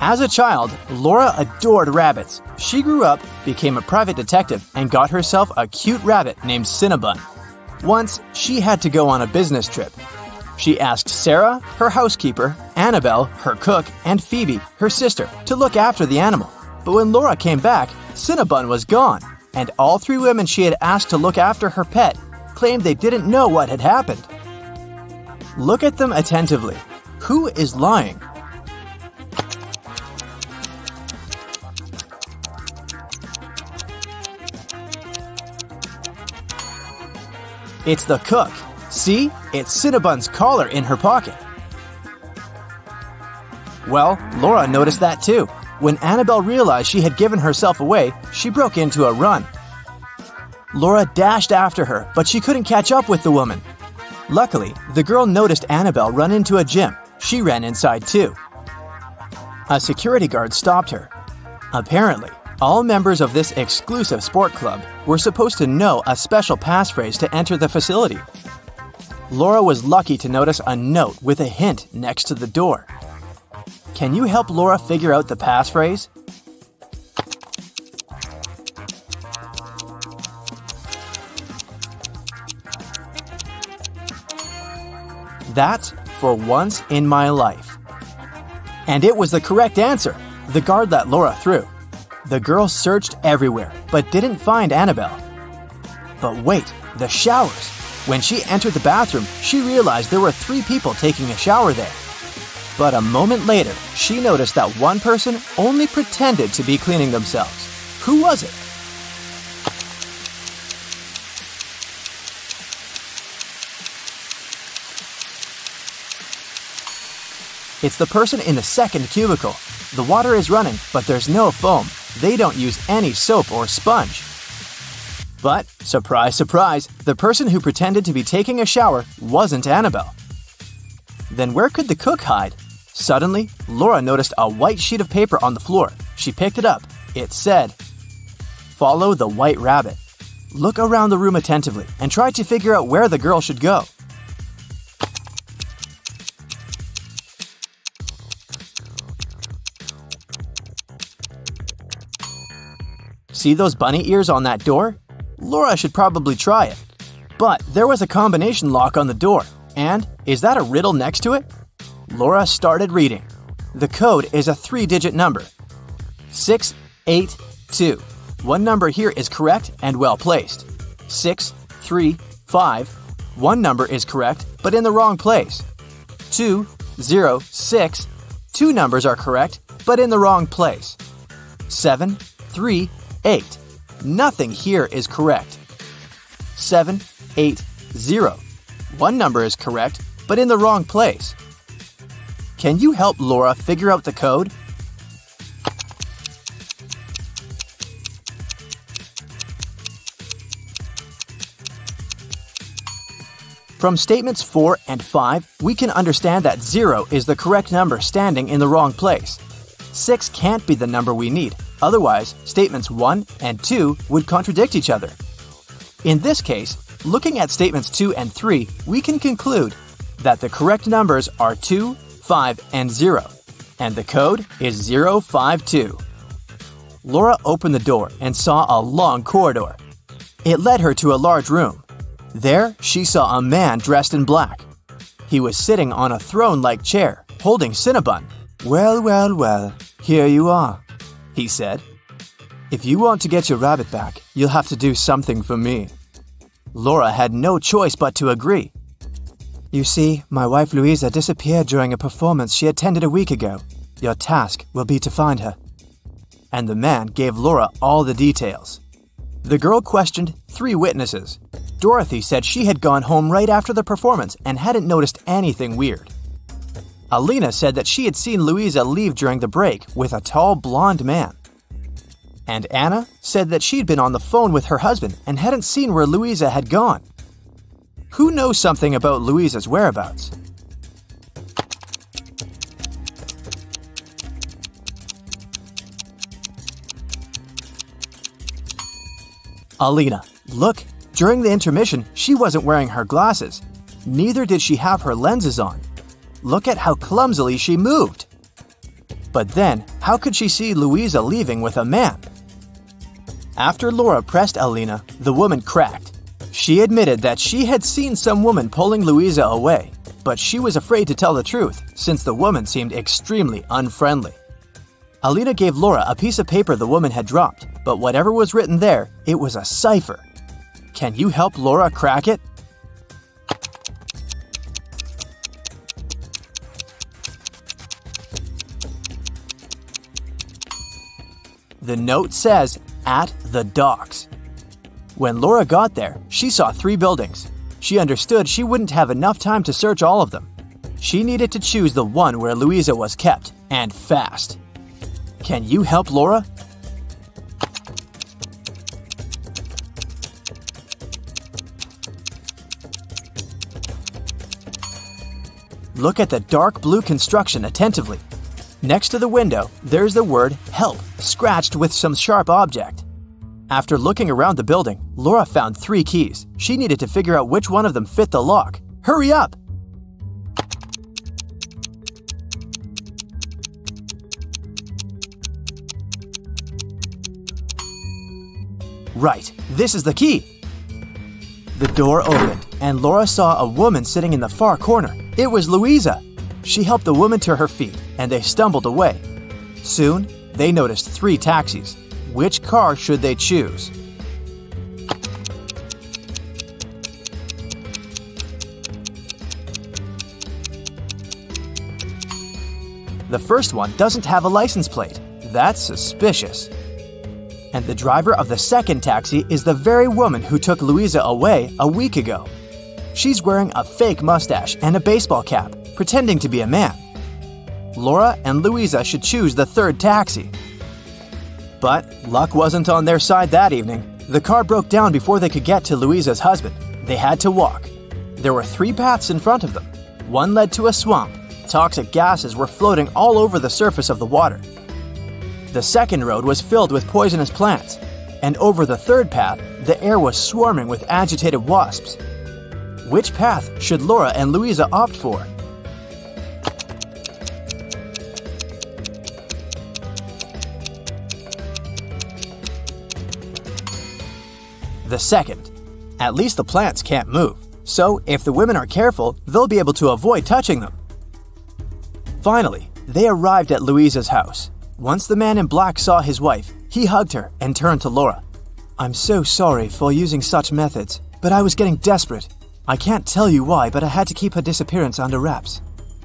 As a child, Laura adored rabbits. She grew up, became a private detective, and got herself a cute rabbit named Cinnabon. Once, she had to go on a business trip. She asked Sarah, her housekeeper, Annabelle, her cook, and Phoebe, her sister, to look after the animal. But when Laura came back, Cinnabon was gone, and all three women she had asked to look after her pet claimed they didn't know what had happened. Look at them attentively. Who is lying? It's the cook. See, it's Cinnabon's collar in her pocket. Well, Laura noticed that too. When Annabelle realized she had given herself away, she broke into a run. Laura dashed after her, but she couldn't catch up with the woman. Luckily, the girl noticed Annabelle run into a gym. She ran inside too. A security guard stopped her. Apparently, all members of this exclusive sport club were supposed to know a special passphrase to enter the facility. Laura was lucky to notice a note with a hint next to the door. Can you help Laura figure out the passphrase? That's for once in my life. And it was the correct answer. The guard let Laura through. The girl searched everywhere, but didn't find Annabelle. But wait, the showers. When she entered the bathroom, she realized there were three people taking a shower there. But a moment later, she noticed that one person only pretended to be cleaning themselves. Who was it? It's the person in the second cubicle. The water is running, but there's no foam. They don't use any soap or sponge. But, surprise, surprise, the person who pretended to be taking a shower wasn't Annabelle. Then where could the cook hide? Suddenly, Laura noticed a white sheet of paper on the floor. She picked it up. It said, Follow the white rabbit. Look around the room attentively and try to figure out where the girl should go. See those bunny ears on that door? Laura should probably try it. But there was a combination lock on the door, and is that a riddle next to it? Laura started reading. The code is a three digit number 682. One number here is correct and well placed. 635. One number is correct but in the wrong place. 206. Two numbers are correct but in the wrong place. 7 3 8. Nothing here is correct. 7, 8, 0. One number is correct, but in the wrong place. Can you help Laura figure out the code? From statements 4 and 5, we can understand that 0 is the correct number standing in the wrong place. 6 can't be the number we need, otherwise, statements 1 and 2 would contradict each other. In this case, looking at statements 2 and 3, we can conclude that the correct numbers are 2, 5, and 0, and the code is 052. Laura opened the door and saw a long corridor. It led her to a large room. There, she saw a man dressed in black. He was sitting on a throne like chair, holding Cinnabon. Well, well, well, here you are, he said. If you want to get your rabbit back, you'll have to do something for me. Laura had no choice but to agree. You see, my wife Louisa disappeared during a performance she attended a week ago. Your task will be to find her. And the man gave Laura all the details. The girl questioned three witnesses. Dorothy said she had gone home right after the performance and hadn't noticed anything weird. Alina said that she had seen Louisa leave during the break with a tall blonde man. And Anna said that she'd been on the phone with her husband and hadn't seen where Louisa had gone. Who knows something about Louisa's whereabouts? Alina, look, during the intermission, she wasn't wearing her glasses. Neither did she have her lenses on. Look at how clumsily she moved. But then, how could she see Louisa leaving with a man? After Laura pressed Alina, the woman cracked. She admitted that she had seen some woman pulling Louisa away, but she was afraid to tell the truth since the woman seemed extremely unfriendly. Alina gave Laura a piece of paper the woman had dropped, but whatever was written there, it was a cipher. Can you help Laura crack it? The note says, at the docks. When Laura got there, she saw three buildings. She understood she wouldn't have enough time to search all of them. She needed to choose the one where Louisa was kept, and fast. Can you help Laura? Look at the dark blue construction attentively. Next to the window, there's the word HELP scratched with some sharp object. After looking around the building, Laura found three keys. She needed to figure out which one of them fit the lock. Hurry up! Right, this is the key. The door opened, and Laura saw a woman sitting in the far corner. It was Louisa. She helped the woman to her feet, and they stumbled away. Soon, they noticed three taxis. Which car should they choose? The first one doesn't have a license plate. That's suspicious and the driver of the second taxi is the very woman who took Louisa away a week ago. She's wearing a fake mustache and a baseball cap, pretending to be a man. Laura and Louisa should choose the third taxi. But luck wasn't on their side that evening. The car broke down before they could get to Louisa's husband. They had to walk. There were three paths in front of them. One led to a swamp. Toxic gases were floating all over the surface of the water. The second road was filled with poisonous plants, and over the third path, the air was swarming with agitated wasps. Which path should Laura and Louisa opt for? The second. At least the plants can't move, so if the women are careful, they'll be able to avoid touching them. Finally, they arrived at Louisa's house. Once the man in black saw his wife, he hugged her and turned to Laura. I'm so sorry for using such methods, but I was getting desperate. I can't tell you why, but I had to keep her disappearance under wraps.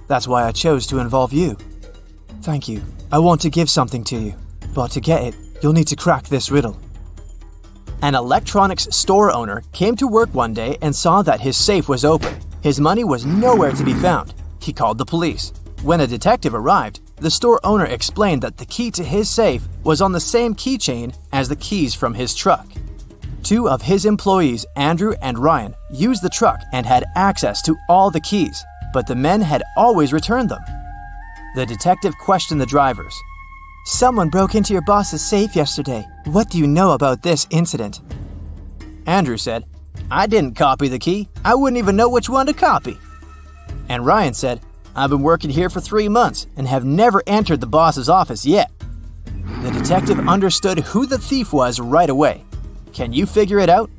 That's why I chose to involve you. Thank you. I want to give something to you, but to get it, you'll need to crack this riddle. An electronics store owner came to work one day and saw that his safe was open. His money was nowhere to be found. He called the police. When a detective arrived, the store owner explained that the key to his safe was on the same keychain as the keys from his truck. Two of his employees, Andrew and Ryan, used the truck and had access to all the keys, but the men had always returned them. The detective questioned the drivers. Someone broke into your boss's safe yesterday. What do you know about this incident? Andrew said, I didn't copy the key. I wouldn't even know which one to copy. And Ryan said, I've been working here for three months and have never entered the boss's office yet. The detective understood who the thief was right away. Can you figure it out?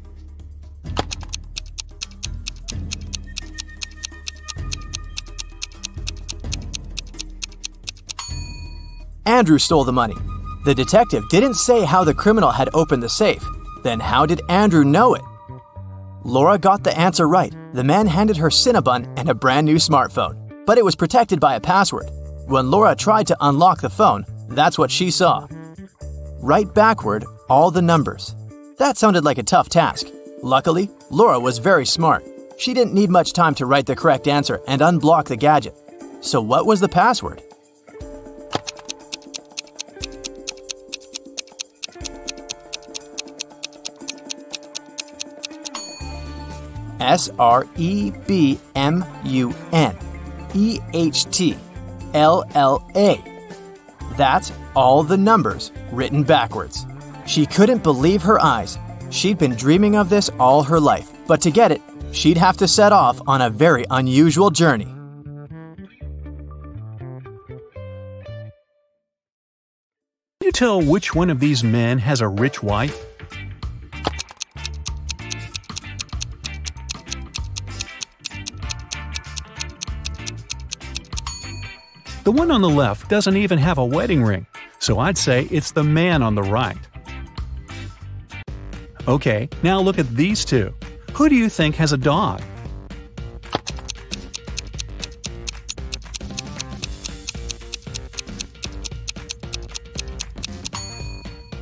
Andrew stole the money. The detective didn't say how the criminal had opened the safe. Then how did Andrew know it? Laura got the answer right. The man handed her Cinnabon and a brand new smartphone but it was protected by a password. When Laura tried to unlock the phone, that's what she saw. Write backward all the numbers. That sounded like a tough task. Luckily, Laura was very smart. She didn't need much time to write the correct answer and unblock the gadget. So, what was the password? S R E B M U N. E H T L L A. That's all the numbers written backwards. She couldn't believe her eyes. She'd been dreaming of this all her life, but to get it, she'd have to set off on a very unusual journey. Can you tell which one of these men has a rich wife? The one on the left doesn't even have a wedding ring, so I'd say it's the man on the right. Okay, now look at these two. Who do you think has a dog?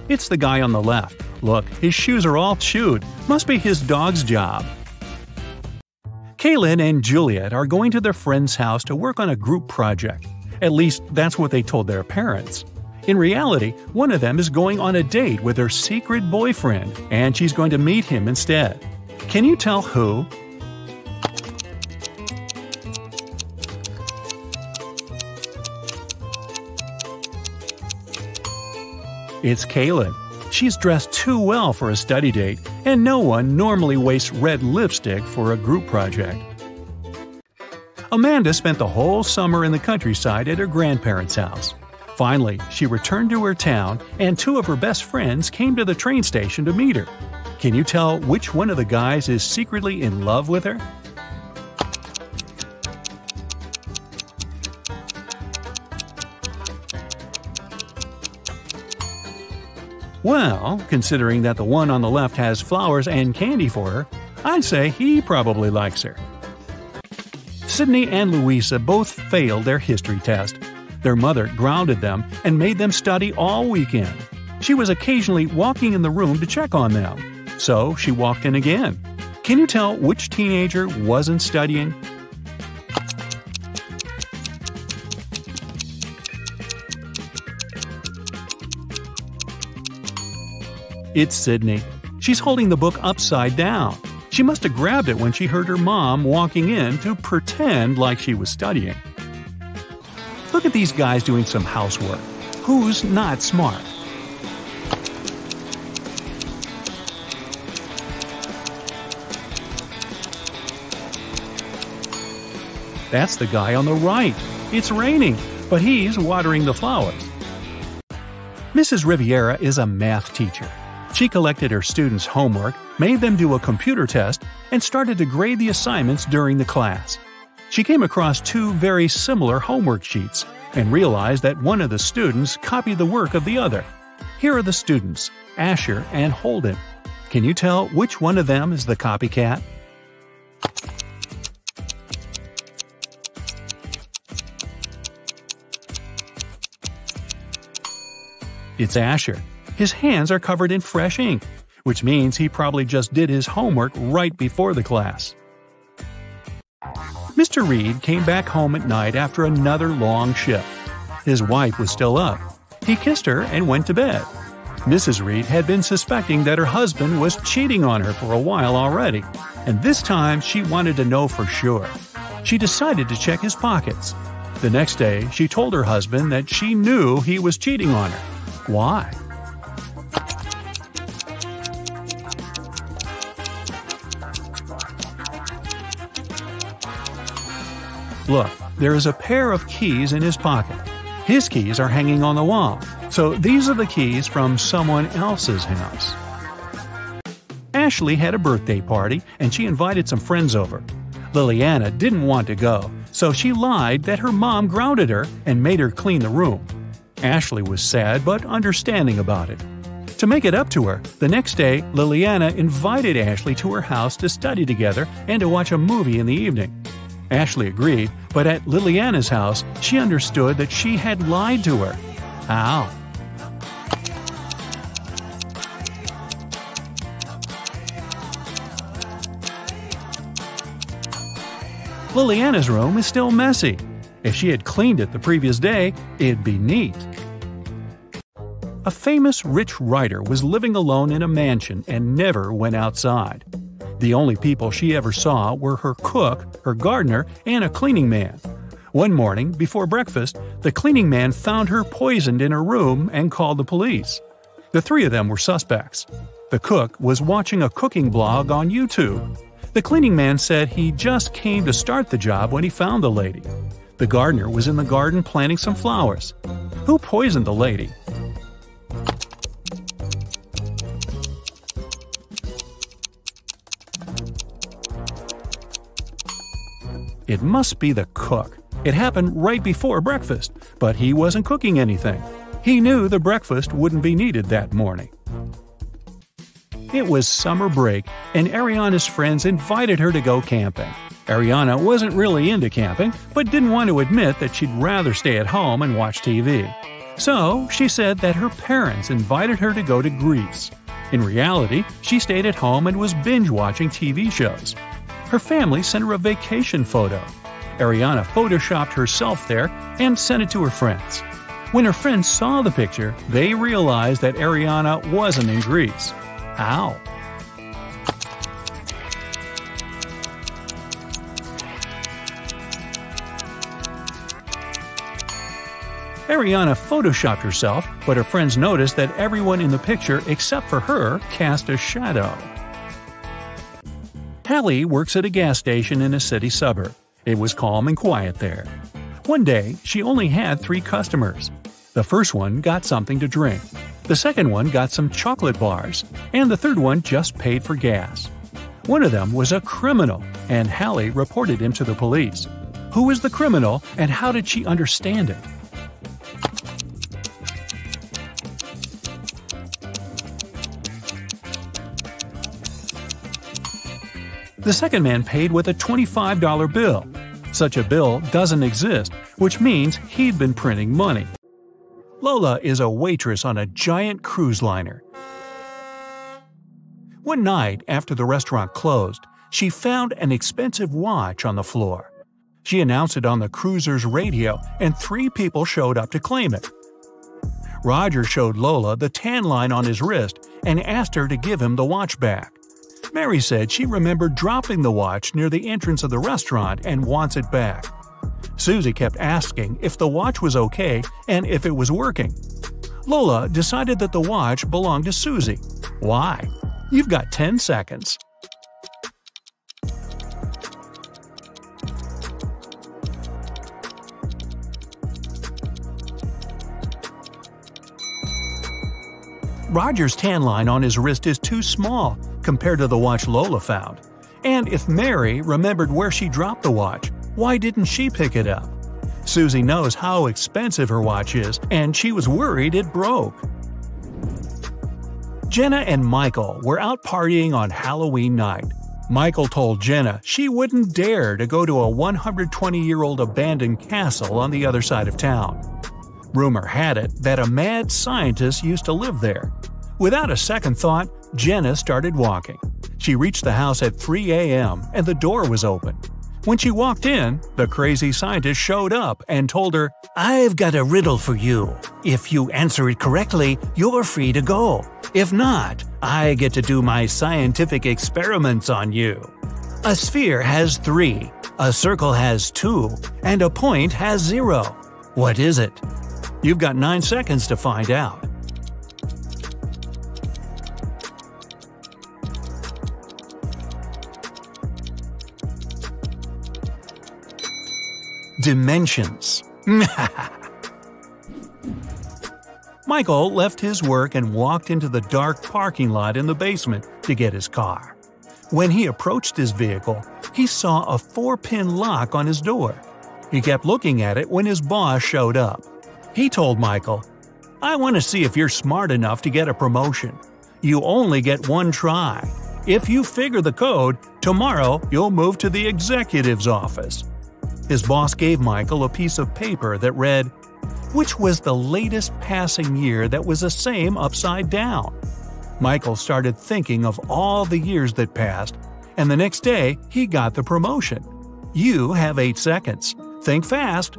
It's the guy on the left. Look, his shoes are all chewed. Must be his dog's job. Kaylin and Juliet are going to their friend's house to work on a group project. At least, that's what they told their parents. In reality, one of them is going on a date with her secret boyfriend, and she's going to meet him instead. Can you tell who? It's Kaylin. She's dressed too well for a study date, and no one normally wastes red lipstick for a group project. Amanda spent the whole summer in the countryside at her grandparents' house. Finally, she returned to her town, and two of her best friends came to the train station to meet her. Can you tell which one of the guys is secretly in love with her? Well, considering that the one on the left has flowers and candy for her, I'd say he probably likes her. Sydney and Louisa both failed their history test. Their mother grounded them and made them study all weekend. She was occasionally walking in the room to check on them. So she walked in again. Can you tell which teenager wasn't studying? It's Sydney. She's holding the book upside down. She must have grabbed it when she heard her mom walking in to pretend like she was studying. Look at these guys doing some housework. Who's not smart? That's the guy on the right. It's raining, but he's watering the flowers. Mrs. Riviera is a math teacher. She collected her students' homework, made them do a computer test, and started to grade the assignments during the class. She came across two very similar homework sheets and realized that one of the students copied the work of the other. Here are the students, Asher and Holden. Can you tell which one of them is the copycat? It's Asher. His hands are covered in fresh ink, which means he probably just did his homework right before the class. Mr. Reed came back home at night after another long shift. His wife was still up. He kissed her and went to bed. Mrs. Reed had been suspecting that her husband was cheating on her for a while already, and this time she wanted to know for sure. She decided to check his pockets. The next day, she told her husband that she knew he was cheating on her. Why? Look, there is a pair of keys in his pocket. His keys are hanging on the wall, so these are the keys from someone else's house. Ashley had a birthday party and she invited some friends over. Liliana didn't want to go, so she lied that her mom grounded her and made her clean the room. Ashley was sad but understanding about it. To make it up to her, the next day, Liliana invited Ashley to her house to study together and to watch a movie in the evening. Ashley agreed, but at Liliana's house, she understood that she had lied to her. How? Liliana's room is still messy. If she had cleaned it the previous day, it'd be neat. A famous rich writer was living alone in a mansion and never went outside. The only people she ever saw were her cook, her gardener, and a cleaning man. One morning, before breakfast, the cleaning man found her poisoned in her room and called the police. The three of them were suspects. The cook was watching a cooking blog on YouTube. The cleaning man said he just came to start the job when he found the lady. The gardener was in the garden planting some flowers. Who poisoned the lady? It must be the cook. It happened right before breakfast, but he wasn't cooking anything. He knew the breakfast wouldn't be needed that morning. It was summer break, and Ariana's friends invited her to go camping. Ariana wasn't really into camping, but didn't want to admit that she'd rather stay at home and watch TV. So, she said that her parents invited her to go to Greece. In reality, she stayed at home and was binge watching TV shows. Her family sent her a vacation photo. Ariana photoshopped herself there and sent it to her friends. When her friends saw the picture, they realized that Ariana wasn't in Greece. How? Ariana photoshopped herself, but her friends noticed that everyone in the picture except for her cast a shadow. Hallie works at a gas station in a city suburb. It was calm and quiet there. One day, she only had three customers. The first one got something to drink. The second one got some chocolate bars, and the third one just paid for gas. One of them was a criminal, and Hallie reported him to the police. Who was the criminal, and how did she understand it? The second man paid with a $25 bill. Such a bill doesn't exist, which means he'd been printing money. Lola is a waitress on a giant cruise liner. One night, after the restaurant closed, she found an expensive watch on the floor. She announced it on the cruiser's radio, and three people showed up to claim it. Roger showed Lola the tan line on his wrist and asked her to give him the watch back. Mary said she remembered dropping the watch near the entrance of the restaurant and wants it back. Susie kept asking if the watch was okay and if it was working. Lola decided that the watch belonged to Susie. Why? You've got 10 seconds. Roger's tan line on his wrist is too small compared to the watch Lola found. And if Mary remembered where she dropped the watch, why didn't she pick it up? Susie knows how expensive her watch is, and she was worried it broke. Jenna and Michael were out partying on Halloween night. Michael told Jenna she wouldn't dare to go to a 120 year old abandoned castle on the other side of town. Rumor had it that a mad scientist used to live there. Without a second thought, Jenna started walking. She reached the house at 3 a.m. and the door was open. When she walked in, the crazy scientist showed up and told her, I've got a riddle for you. If you answer it correctly, you're free to go. If not, I get to do my scientific experiments on you. A sphere has three, a circle has two, and a point has zero. What is it? You've got nine seconds to find out. Dimensions. Michael left his work and walked into the dark parking lot in the basement to get his car. When he approached his vehicle, he saw a four pin lock on his door. He kept looking at it when his boss showed up. He told Michael, I want to see if you're smart enough to get a promotion. You only get one try. If you figure the code, tomorrow you'll move to the executive's office. His boss gave Michael a piece of paper that read, Which was the latest passing year that was the same upside down? Michael started thinking of all the years that passed, and the next day he got the promotion. You have 8 seconds. Think fast.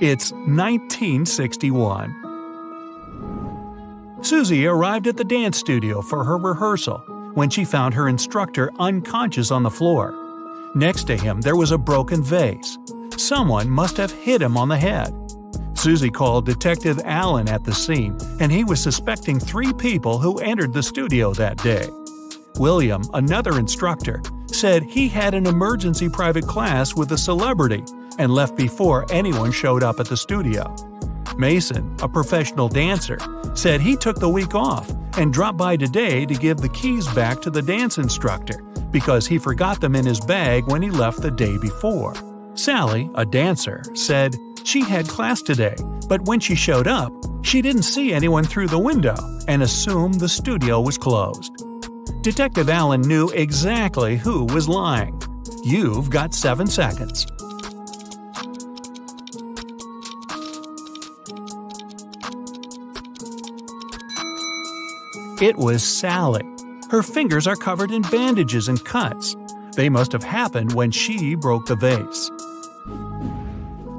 It's 1961. Susie arrived at the dance studio for her rehearsal when she found her instructor unconscious on the floor. Next to him, there was a broken vase. Someone must have hit him on the head. Susie called Detective Allen at the scene, and he was suspecting three people who entered the studio that day. William, another instructor, said he had an emergency private class with a celebrity and left before anyone showed up at the studio. Mason, a professional dancer, said he took the week off and dropped by today to give the keys back to the dance instructor because he forgot them in his bag when he left the day before. Sally, a dancer, said she had class today, but when she showed up, she didn't see anyone through the window and assumed the studio was closed. Detective Allen knew exactly who was lying. You've got seven seconds. It was Sally. Her fingers are covered in bandages and cuts. They must have happened when she broke the vase.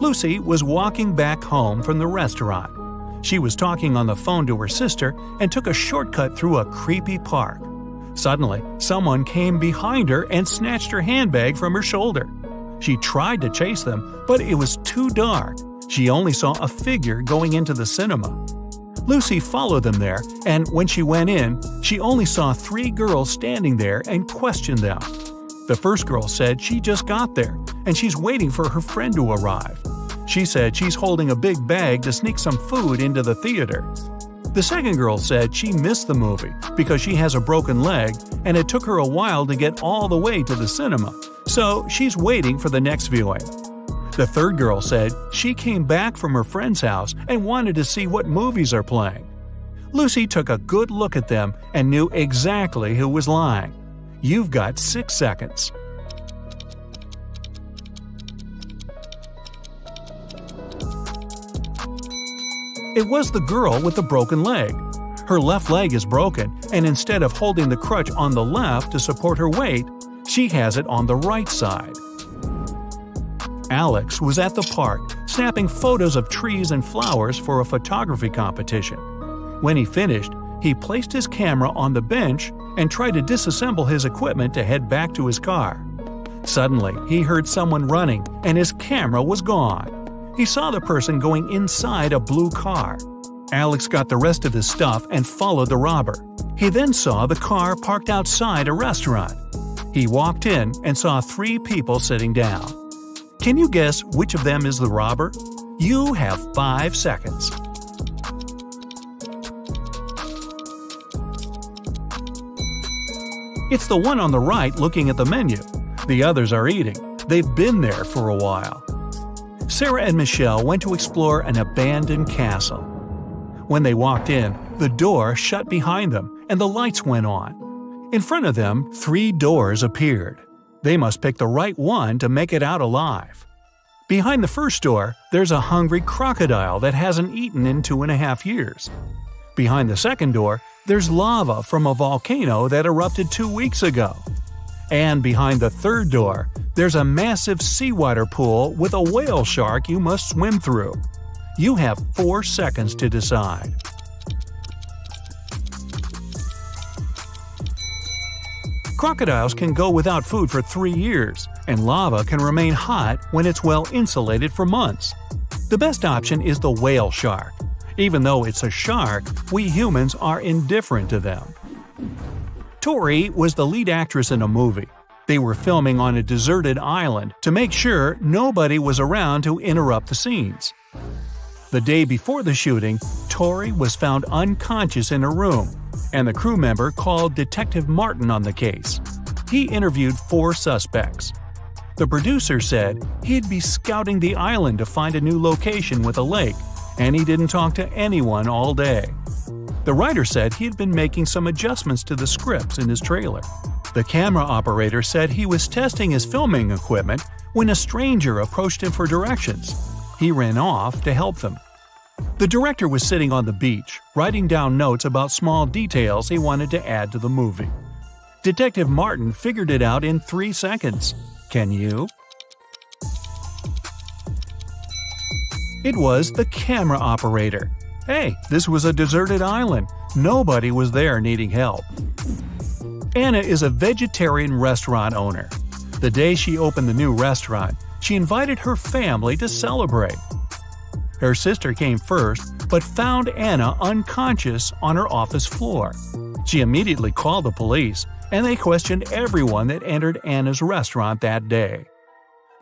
Lucy was walking back home from the restaurant. She was talking on the phone to her sister and took a shortcut through a creepy park. Suddenly, someone came behind her and snatched her handbag from her shoulder. She tried to chase them, but it was too dark. She only saw a figure going into the cinema. Lucy followed them there, and when she went in, she only saw three girls standing there and questioned them. The first girl said she just got there, and she's waiting for her friend to arrive. She said she's holding a big bag to sneak some food into the theater. The second girl said she missed the movie because she has a broken leg and it took her a while to get all the way to the cinema, so she's waiting for the next viewing. The third girl said she came back from her friend's house and wanted to see what movies are playing. Lucy took a good look at them and knew exactly who was lying. You've got six seconds. It was the girl with the broken leg. Her left leg is broken, and instead of holding the crutch on the left to support her weight, she has it on the right side. Alex was at the park, snapping photos of trees and flowers for a photography competition. When he finished, he placed his camera on the bench and tried to disassemble his equipment to head back to his car. Suddenly, he heard someone running and his camera was gone. He saw the person going inside a blue car. Alex got the rest of his stuff and followed the robber. He then saw the car parked outside a restaurant. He walked in and saw three people sitting down. Can you guess which of them is the robber? You have five seconds. It's the one on the right looking at the menu. The others are eating. They've been there for a while. Sarah and Michelle went to explore an abandoned castle. When they walked in, the door shut behind them and the lights went on. In front of them, three doors appeared. They must pick the right one to make it out alive. Behind the first door, there's a hungry crocodile that hasn't eaten in two and a half years. Behind the second door, there's lava from a volcano that erupted two weeks ago. And behind the third door, there's a massive seawater pool with a whale shark you must swim through. You have four seconds to decide. Crocodiles can go without food for three years, and lava can remain hot when it's well insulated for months. The best option is the whale shark. Even though it's a shark, we humans are indifferent to them. Tori was the lead actress in a movie. They were filming on a deserted island to make sure nobody was around to interrupt the scenes. The day before the shooting, Tori was found unconscious in her room, and the crew member called Detective Martin on the case. He interviewed four suspects. The producer said he'd be scouting the island to find a new location with a lake, and he didn't talk to anyone all day. The writer said he had been making some adjustments to the scripts in his trailer. The camera operator said he was testing his filming equipment when a stranger approached him for directions. He ran off to help them. The director was sitting on the beach, writing down notes about small details he wanted to add to the movie. Detective Martin figured it out in three seconds. Can you? It was the camera operator. Hey, this was a deserted island. Nobody was there needing help. Anna is a vegetarian restaurant owner. The day she opened the new restaurant, she invited her family to celebrate. Her sister came first, but found Anna unconscious on her office floor. She immediately called the police, and they questioned everyone that entered Anna's restaurant that day.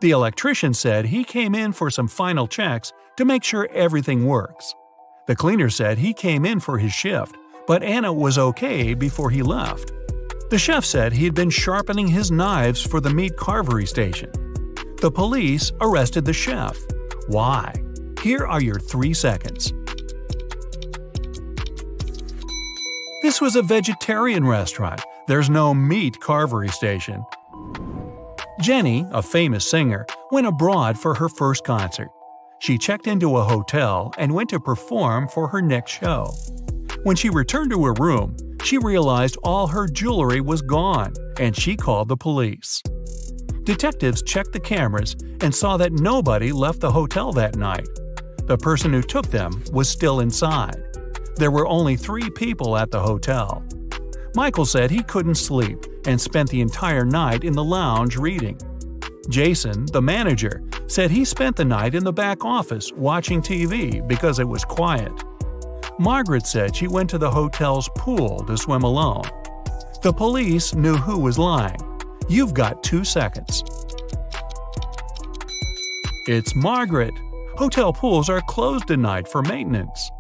The electrician said he came in for some final checks to make sure everything works. The cleaner said he came in for his shift, but Anna was okay before he left. The chef said he had been sharpening his knives for the meat carvery station. The police arrested the chef. Why? Here are your three seconds. This was a vegetarian restaurant. There's no meat carvery station. Jenny, a famous singer, went abroad for her first concert. She checked into a hotel and went to perform for her next show. When she returned to her room, she realized all her jewelry was gone and she called the police. Detectives checked the cameras and saw that nobody left the hotel that night. The person who took them was still inside. There were only three people at the hotel. Michael said he couldn't sleep and spent the entire night in the lounge reading. Jason, the manager, said he spent the night in the back office watching TV because it was quiet. Margaret said she went to the hotel's pool to swim alone. The police knew who was lying. You've got two seconds. It's Margaret. Hotel pools are closed tonight for maintenance.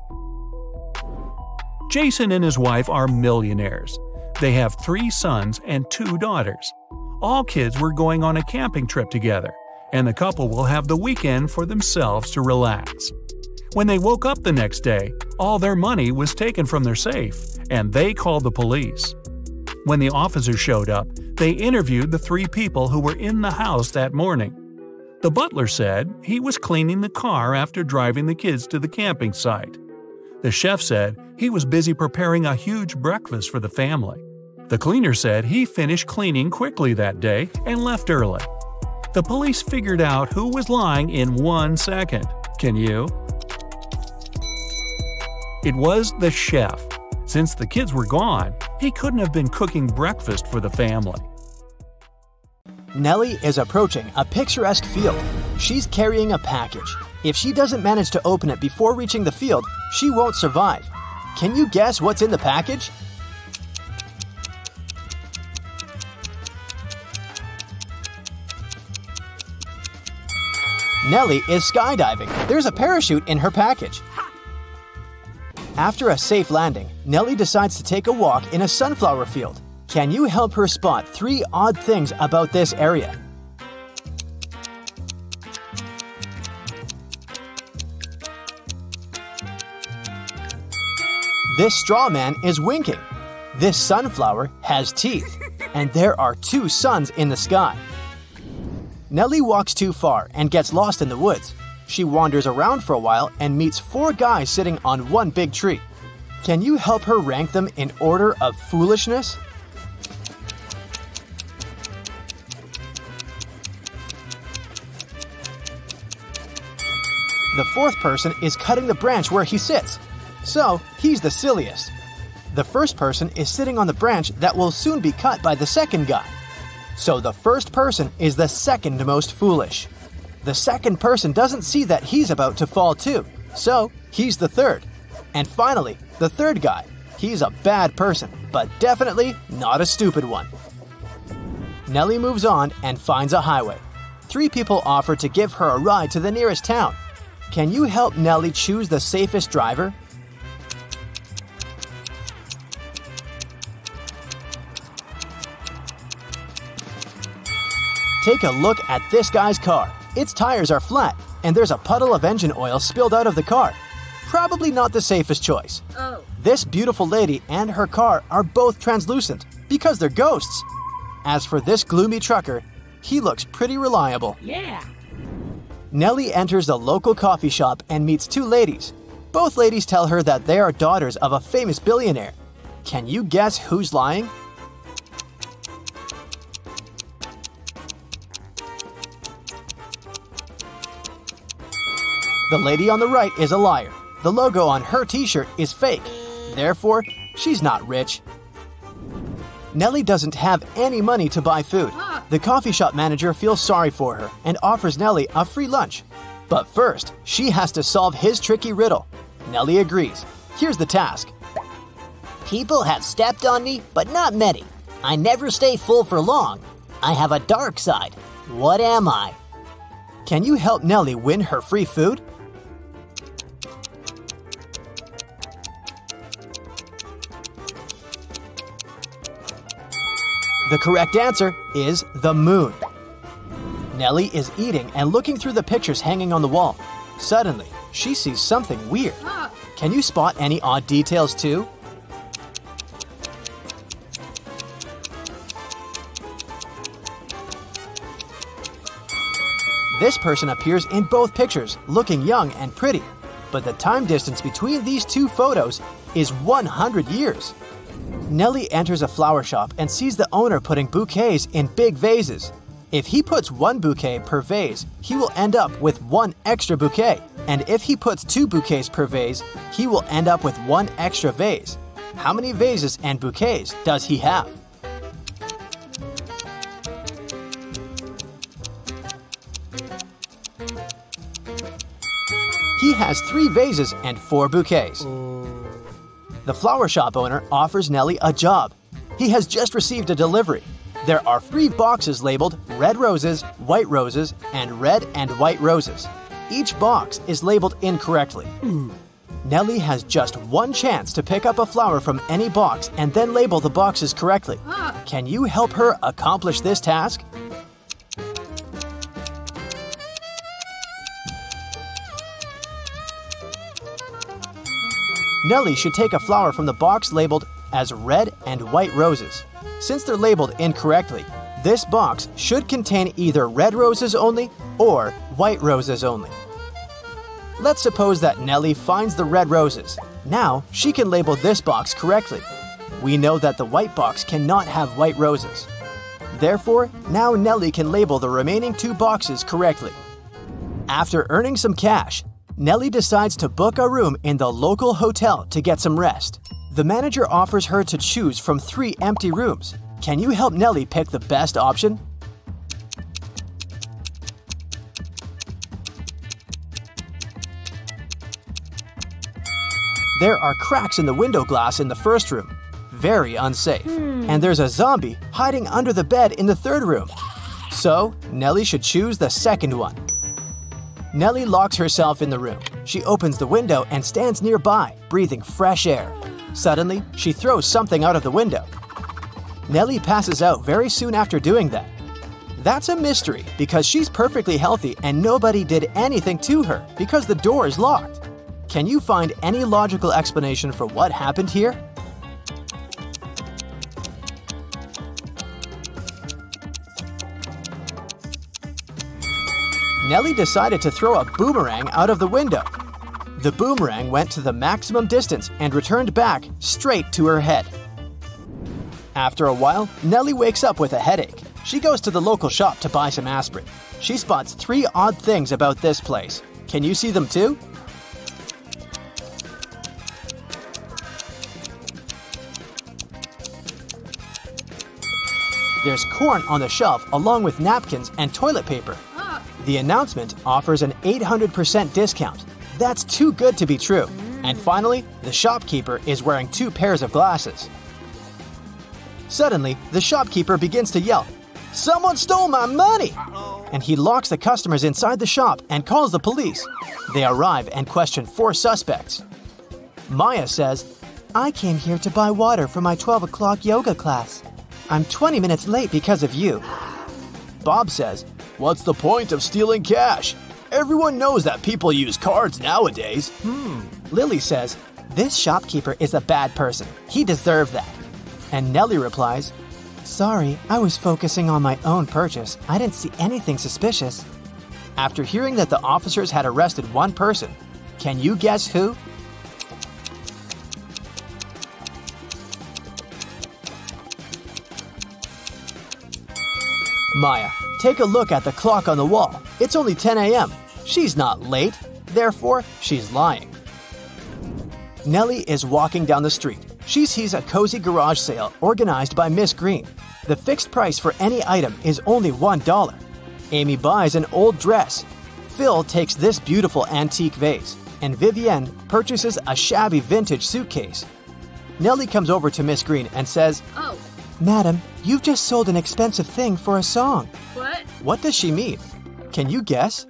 Jason and his wife are millionaires. They have three sons and two daughters. All kids were going on a camping trip together, and the couple will have the weekend for themselves to relax. When they woke up the next day, all their money was taken from their safe, and they called the police. When the officers showed up, they interviewed the three people who were in the house that morning. The butler said he was cleaning the car after driving the kids to the camping site. The chef said he was busy preparing a huge breakfast for the family. The cleaner said he finished cleaning quickly that day and left early. The police figured out who was lying in one second. Can you? It was the chef. Since the kids were gone, he couldn't have been cooking breakfast for the family. Nellie is approaching a picturesque field. She's carrying a package. If she doesn't manage to open it before reaching the field, she won't survive. Can you guess what's in the package? Nellie is skydiving. There's a parachute in her package. After a safe landing, Nellie decides to take a walk in a sunflower field. Can you help her spot three odd things about this area? This straw man is winking. This sunflower has teeth, and there are two suns in the sky. Nellie walks too far and gets lost in the woods. She wanders around for a while and meets four guys sitting on one big tree. Can you help her rank them in order of foolishness? The fourth person is cutting the branch where he sits. So, he's the silliest. The first person is sitting on the branch that will soon be cut by the second guy. So the first person is the second most foolish. The second person doesn't see that he's about to fall too, so he's the third. And finally, the third guy. He's a bad person, but definitely not a stupid one. Nellie moves on and finds a highway. Three people offer to give her a ride to the nearest town. Can you help Nellie choose the safest driver? Take a look at this guy's car. Its tires are flat, and there's a puddle of engine oil spilled out of the car. Probably not the safest choice. Oh. This beautiful lady and her car are both translucent because they're ghosts. As for this gloomy trucker, he looks pretty reliable. Yeah. Nellie enters a local coffee shop and meets two ladies. Both ladies tell her that they are daughters of a famous billionaire. Can you guess who's lying? The lady on the right is a liar. The logo on her t shirt is fake. Therefore, she's not rich. Nellie doesn't have any money to buy food. Ah. The coffee shop manager feels sorry for her and offers Nellie a free lunch. But first, she has to solve his tricky riddle. Nellie agrees. Here's the task People have stepped on me, but not many. I never stay full for long. I have a dark side. What am I? Can you help Nellie win her free food? The correct answer is the moon. Nellie is eating and looking through the pictures hanging on the wall. Suddenly, she sees something weird. Can you spot any odd details too? This person appears in both pictures, looking young and pretty, but the time distance between these two photos is 100 years. Nellie enters a flower shop and sees the owner putting bouquets in big vases. If he puts one bouquet per vase, he will end up with one extra bouquet. And if he puts two bouquets per vase, he will end up with one extra vase. How many vases and bouquets does he have? He has three vases and four bouquets. The flower shop owner offers Nellie a job. He has just received a delivery. There are three boxes labeled red roses, white roses, and red and white roses. Each box is labeled incorrectly. Nellie has just one chance to pick up a flower from any box and then label the boxes correctly. Ah. Can you help her accomplish this task? Nellie should take a flower from the box labeled as red and white roses. Since they're labeled incorrectly, this box should contain either red roses only or white roses only. Let's suppose that Nellie finds the red roses. Now she can label this box correctly. We know that the white box cannot have white roses. Therefore, now Nellie can label the remaining two boxes correctly. After earning some cash, Nellie decides to book a room in the local hotel to get some rest. The manager offers her to choose from three empty rooms. Can you help Nellie pick the best option? There are cracks in the window glass in the first room. Very unsafe. Hmm. And there's a zombie hiding under the bed in the third room. So, Nellie should choose the second one. Nellie locks herself in the room. She opens the window and stands nearby, breathing fresh air. Suddenly, she throws something out of the window. Nellie passes out very soon after doing that. That's a mystery because she's perfectly healthy and nobody did anything to her because the door is locked. Can you find any logical explanation for what happened here? Nellie decided to throw a boomerang out of the window. The boomerang went to the maximum distance and returned back straight to her head. After a while, Nellie wakes up with a headache. She goes to the local shop to buy some aspirin. She spots three odd things about this place. Can you see them too? There's corn on the shelf along with napkins and toilet paper. The announcement offers an 800% discount. That's too good to be true. And finally, the shopkeeper is wearing two pairs of glasses. Suddenly, the shopkeeper begins to yell, Someone stole my money! And he locks the customers inside the shop and calls the police. They arrive and question four suspects. Maya says, I came here to buy water for my 12 o'clock yoga class. I'm 20 minutes late because of you. Bob says, What's the point of stealing cash? Everyone knows that people use cards nowadays. Hmm. Lily says, This shopkeeper is a bad person. He deserved that. And Nellie replies, Sorry, I was focusing on my own purchase. I didn't see anything suspicious. After hearing that the officers had arrested one person, can you guess who? Maya, take a look at the clock on the wall. It's only 10 a.m. She's not late, therefore, she's lying. Nellie is walking down the street. She sees a cozy garage sale organized by Miss Green. The fixed price for any item is only $1. Amy buys an old dress. Phil takes this beautiful antique vase, and Vivienne purchases a shabby vintage suitcase. Nellie comes over to Miss Green and says, Oh, Madam, you've just sold an expensive thing for a song. what? What does she mean? Can you guess?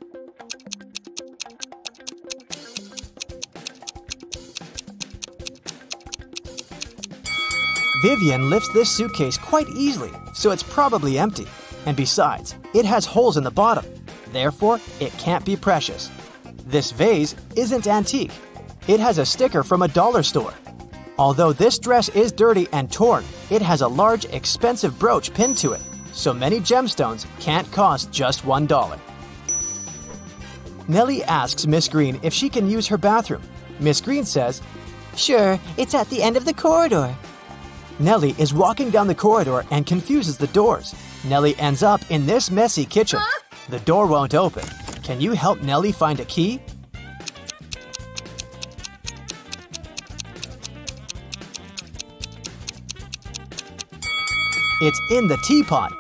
Vivian lifts this suitcase quite easily, so it's probably empty. And besides, it has holes in the bottom. Therefore, it can't be precious. This vase isn't antique. It has a sticker from a dollar store. Although this dress is dirty and torn, it has a large, expensive brooch pinned to it, so many gemstones can't cost just $1. Nellie asks Miss Green if she can use her bathroom. Miss Green says, Sure, it's at the end of the corridor. Nellie is walking down the corridor and confuses the doors. Nellie ends up in this messy kitchen. The door won't open. Can you help Nellie find a key? It's in the teapot.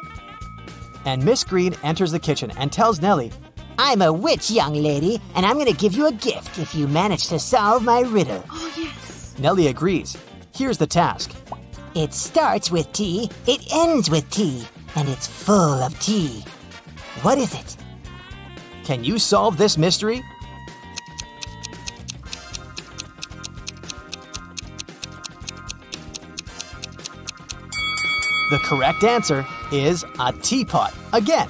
And Miss Green enters the kitchen and tells Nellie, I'm a witch, young lady, and I'm gonna give you a gift if you manage to solve my riddle. Oh, yes. Nellie agrees. Here's the task. It starts with T, it ends with T, and it's full of tea. What is it? Can you solve this mystery? The correct answer is a teapot again.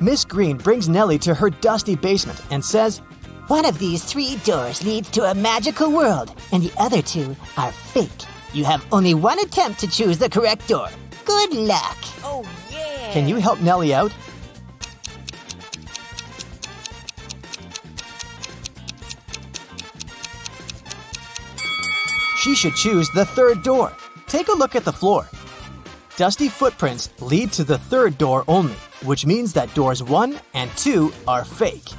Miss Green brings Nellie to her dusty basement and says, One of these three doors leads to a magical world, and the other two are fake. You have only one attempt to choose the correct door. Good luck. Oh, yeah. Can you help Nellie out? She should choose the third door. Take a look at the floor. Dusty footprints lead to the third door only, which means that doors 1 and 2 are fake.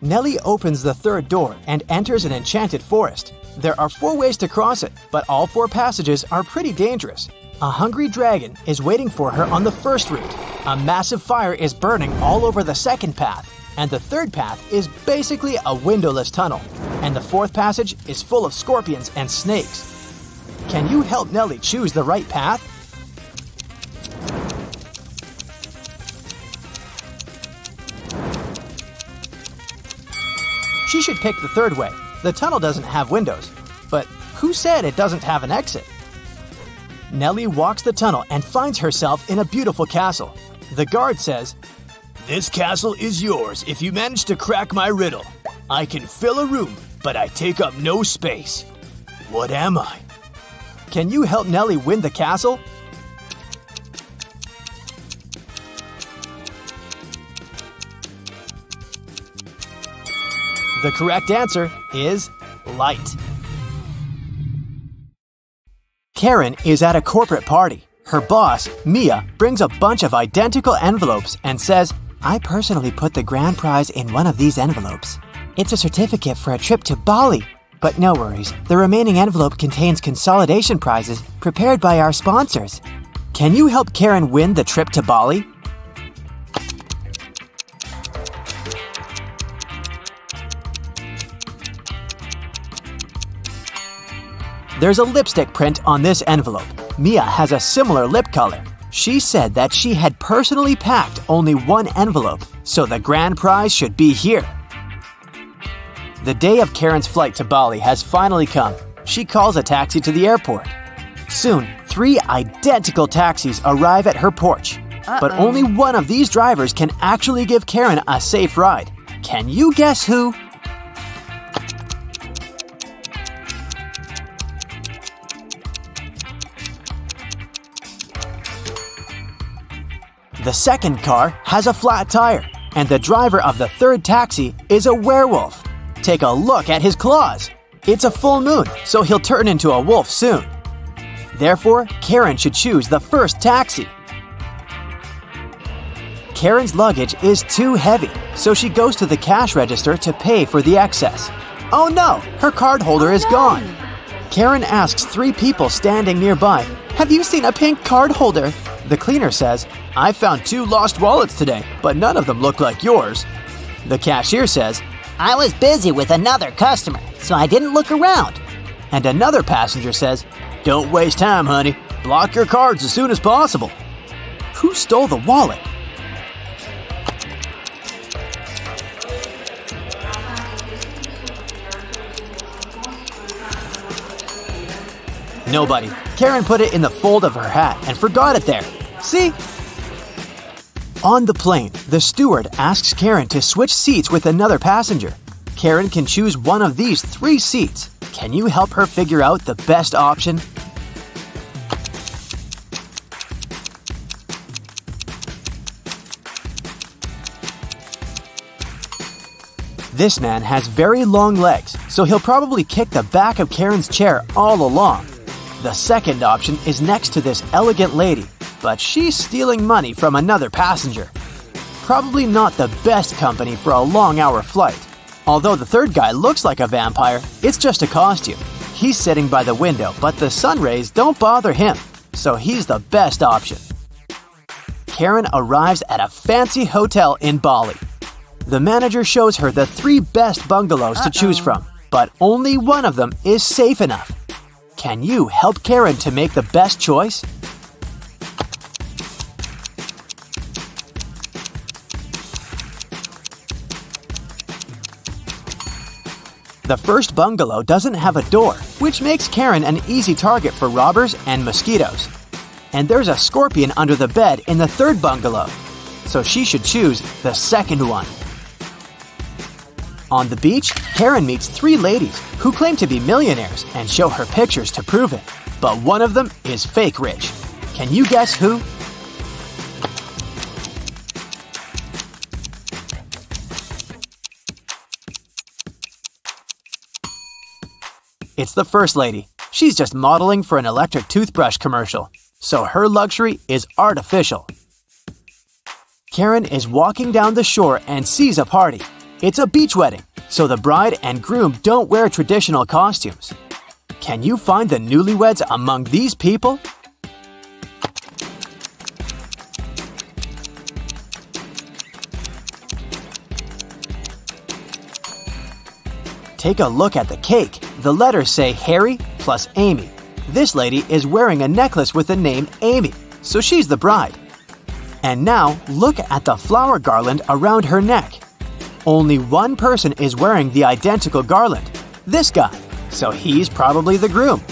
Nellie opens the third door and enters an enchanted forest. There are four ways to cross it, but all four passages are pretty dangerous. A hungry dragon is waiting for her on the first route. A massive fire is burning all over the second path. And the third path is basically a windowless tunnel. And the fourth passage is full of scorpions and snakes. Can you help Nellie choose the right path? She should pick the third way. The tunnel doesn't have windows. But who said it doesn't have an exit? Nellie walks the tunnel and finds herself in a beautiful castle. The guard says, This castle is yours if you manage to crack my riddle. I can fill a room, but I take up no space. What am I? Can you help Nellie win the castle? The correct answer is light. Karen is at a corporate party. Her boss, Mia, brings a bunch of identical envelopes and says, I personally put the grand prize in one of these envelopes. It's a certificate for a trip to Bali. But no worries, the remaining envelope contains consolidation prizes prepared by our sponsors. Can you help Karen win the trip to Bali? There's a lipstick print on this envelope. Mia has a similar lip color. She said that she had personally packed only one envelope, so the grand prize should be here. The day of Karen's flight to Bali has finally come. She calls a taxi to the airport. Soon, three identical taxis arrive at her porch. But Uh-oh. only one of these drivers can actually give Karen a safe ride. Can you guess who? The second car has a flat tire, and the driver of the third taxi is a werewolf. Take a look at his claws. It's a full moon, so he'll turn into a wolf soon. Therefore, Karen should choose the first taxi. Karen's luggage is too heavy, so she goes to the cash register to pay for the excess. Oh no, her card holder is gone. Karen asks three people standing nearby, Have you seen a pink card holder? The cleaner says, I found two lost wallets today, but none of them look like yours. The cashier says, I was busy with another customer, so I didn't look around. and another passenger says, Don't waste time, honey. Block your cards as soon as possible. Who stole the wallet? Nobody. Karen put it in the fold of her hat and forgot it there. See? On the plane, the steward asks Karen to switch seats with another passenger. Karen can choose one of these three seats. Can you help her figure out the best option? This man has very long legs, so he'll probably kick the back of Karen's chair all along. The second option is next to this elegant lady, but she's stealing money from another passenger. Probably not the best company for a long hour flight. Although the third guy looks like a vampire, it's just a costume. He's sitting by the window, but the sun rays don't bother him, so he's the best option. Karen arrives at a fancy hotel in Bali. The manager shows her the three best bungalows to choose from, but only one of them is safe enough. Can you help Karen to make the best choice? The first bungalow doesn't have a door, which makes Karen an easy target for robbers and mosquitoes. And there's a scorpion under the bed in the third bungalow, so she should choose the second one. On the beach, Karen meets three ladies who claim to be millionaires and show her pictures to prove it. But one of them is fake rich. Can you guess who? It's the first lady. She's just modeling for an electric toothbrush commercial, so her luxury is artificial. Karen is walking down the shore and sees a party. It's a beach wedding, so the bride and groom don't wear traditional costumes. Can you find the newlyweds among these people? Take a look at the cake. The letters say Harry plus Amy. This lady is wearing a necklace with the name Amy, so she's the bride. And now look at the flower garland around her neck. Only one person is wearing the identical garland this guy, so he's probably the groom.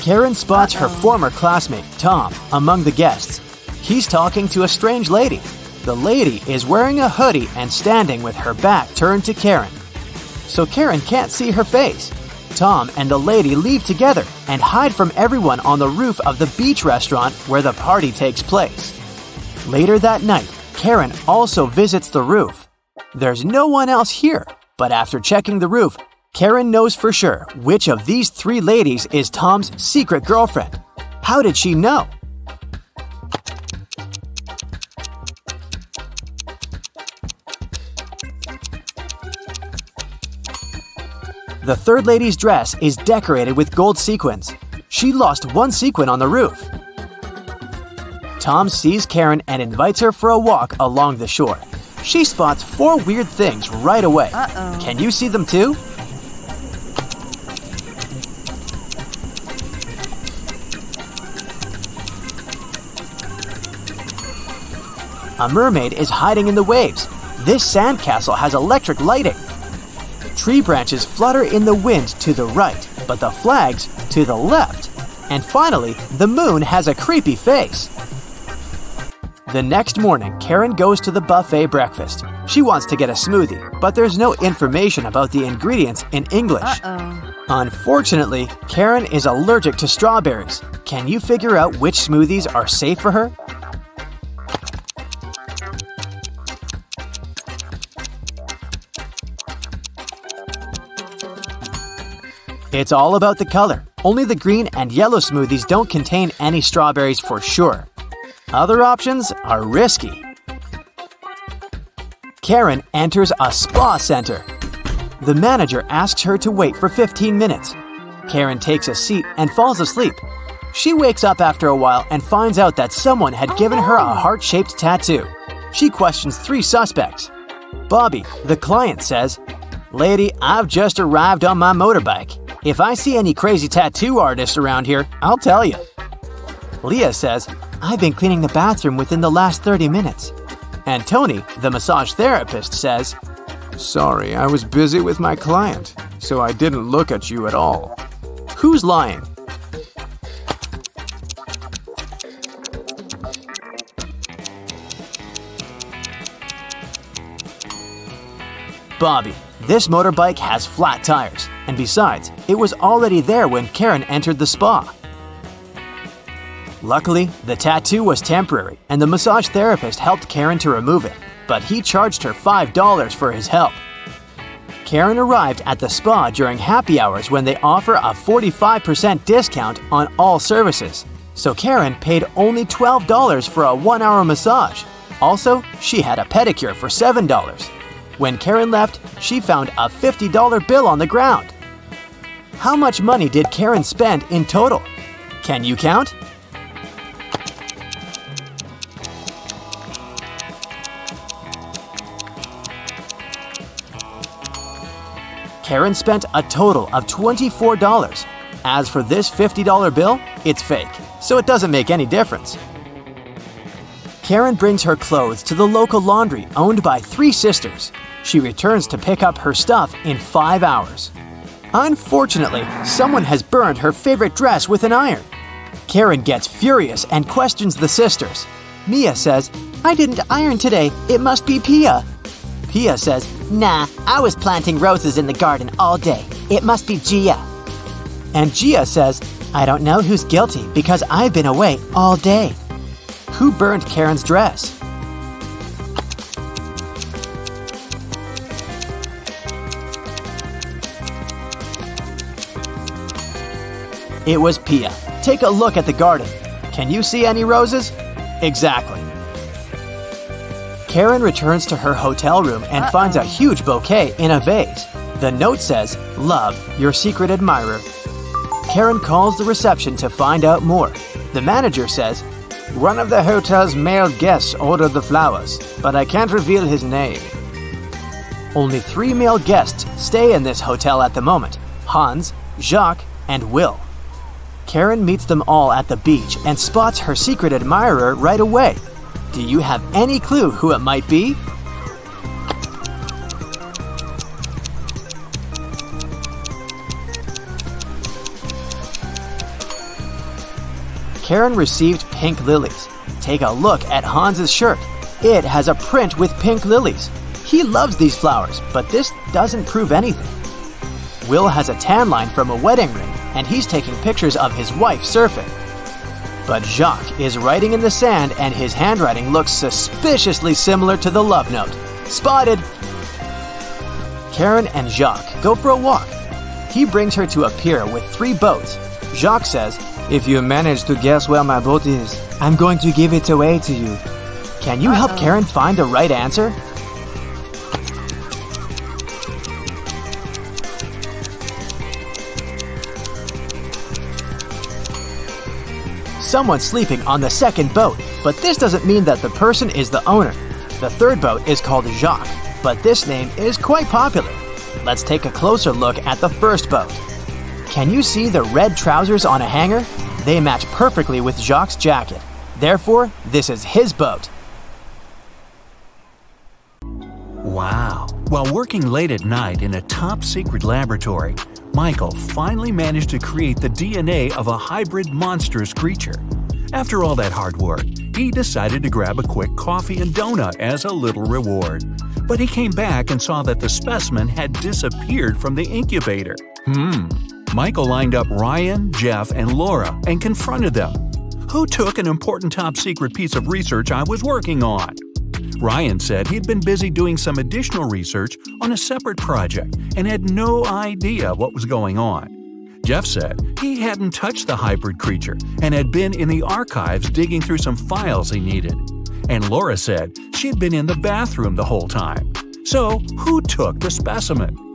Karen spots her former classmate, Tom, among the guests. He's talking to a strange lady. The lady is wearing a hoodie and standing with her back turned to Karen. So Karen can't see her face. Tom and the lady leave together and hide from everyone on the roof of the beach restaurant where the party takes place. Later that night, Karen also visits the roof. There's no one else here, but after checking the roof, Karen knows for sure which of these three ladies is Tom's secret girlfriend. How did she know? The third lady's dress is decorated with gold sequins. She lost one sequin on the roof. Tom sees Karen and invites her for a walk along the shore. She spots four weird things right away. Uh-oh. Can you see them too? A mermaid is hiding in the waves. This sandcastle has electric lighting. Tree branches flutter in the wind to the right, but the flags to the left. And finally, the moon has a creepy face. The next morning, Karen goes to the buffet breakfast. She wants to get a smoothie, but there's no information about the ingredients in English. Uh-oh. Unfortunately, Karen is allergic to strawberries. Can you figure out which smoothies are safe for her? It's all about the color. Only the green and yellow smoothies don't contain any strawberries for sure. Other options are risky. Karen enters a spa center. The manager asks her to wait for 15 minutes. Karen takes a seat and falls asleep. She wakes up after a while and finds out that someone had given her a heart shaped tattoo. She questions three suspects. Bobby, the client, says, Lady, I've just arrived on my motorbike. If I see any crazy tattoo artists around here, I'll tell you. Leah says, I've been cleaning the bathroom within the last 30 minutes. And Tony, the massage therapist, says, Sorry, I was busy with my client, so I didn't look at you at all. Who's lying? Bobby, this motorbike has flat tires, and besides, it was already there when Karen entered the spa. Luckily, the tattoo was temporary, and the massage therapist helped Karen to remove it, but he charged her $5 for his help. Karen arrived at the spa during happy hours when they offer a 45% discount on all services. So Karen paid only $12 for a one hour massage. Also, she had a pedicure for $7. When Karen left, she found a $50 bill on the ground. How much money did Karen spend in total? Can you count? Karen spent a total of $24. As for this $50 bill, it's fake, so it doesn't make any difference. Karen brings her clothes to the local laundry owned by three sisters. She returns to pick up her stuff in five hours. Unfortunately, someone has burned her favorite dress with an iron. Karen gets furious and questions the sisters. Mia says, I didn't iron today, it must be Pia. Pia says, Nah, I was planting roses in the garden all day. It must be Gia. and Gia says, I don't know who's guilty because I've been away all day. Who burned Karen's dress? It was Pia. Take a look at the garden. Can you see any roses? Exactly. Karen returns to her hotel room and finds a huge bouquet in a vase. The note says, Love, your secret admirer. Karen calls the reception to find out more. The manager says, One of the hotel's male guests ordered the flowers, but I can't reveal his name. Only three male guests stay in this hotel at the moment Hans, Jacques, and Will. Karen meets them all at the beach and spots her secret admirer right away. Do you have any clue who it might be? Karen received pink lilies. Take a look at Hans's shirt. It has a print with pink lilies. He loves these flowers, but this doesn't prove anything. Will has a tan line from a wedding ring, and he's taking pictures of his wife surfing. But Jacques is writing in the sand, and his handwriting looks suspiciously similar to the love note. Spotted! Karen and Jacques go for a walk. He brings her to a pier with three boats. Jacques says, If you manage to guess where my boat is, I'm going to give it away to you. Can you help Karen find the right answer? Someone's sleeping on the second boat, but this doesn't mean that the person is the owner. The third boat is called Jacques, but this name is quite popular. Let's take a closer look at the first boat. Can you see the red trousers on a hanger? They match perfectly with Jacques' jacket. Therefore, this is his boat. Wow. While working late at night in a top secret laboratory, Michael finally managed to create the DNA of a hybrid monstrous creature. After all that hard work, he decided to grab a quick coffee and donut as a little reward. But he came back and saw that the specimen had disappeared from the incubator. Hmm. Michael lined up Ryan, Jeff, and Laura and confronted them. Who took an important top secret piece of research I was working on? Ryan said he'd been busy doing some additional research on a separate project and had no idea what was going on. Jeff said he hadn't touched the hybrid creature and had been in the archives digging through some files he needed. And Laura said she'd been in the bathroom the whole time. So, who took the specimen?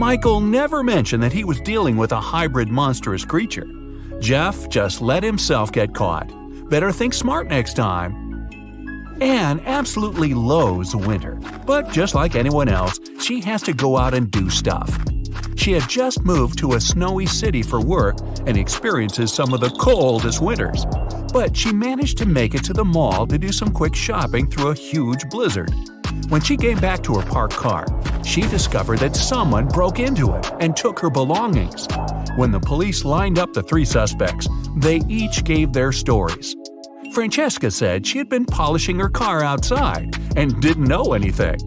Michael never mentioned that he was dealing with a hybrid monstrous creature. Jeff just let himself get caught. Better think smart next time. Anne absolutely loathes winter, but just like anyone else, she has to go out and do stuff. She had just moved to a snowy city for work and experiences some of the coldest winters. But she managed to make it to the mall to do some quick shopping through a huge blizzard. When she came back to her parked car, she discovered that someone broke into it and took her belongings. When the police lined up the three suspects, they each gave their stories. Francesca said she had been polishing her car outside and didn't know anything.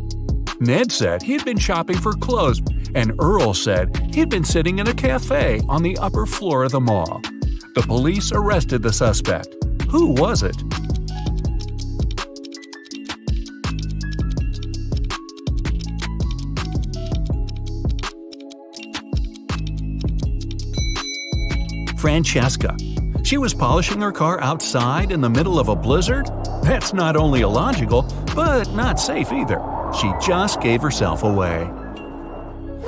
Ned said he'd been shopping for clothes, and Earl said he'd been sitting in a cafe on the upper floor of the mall. The police arrested the suspect. Who was it? Francesca. She was polishing her car outside in the middle of a blizzard? That's not only illogical, but not safe either. She just gave herself away.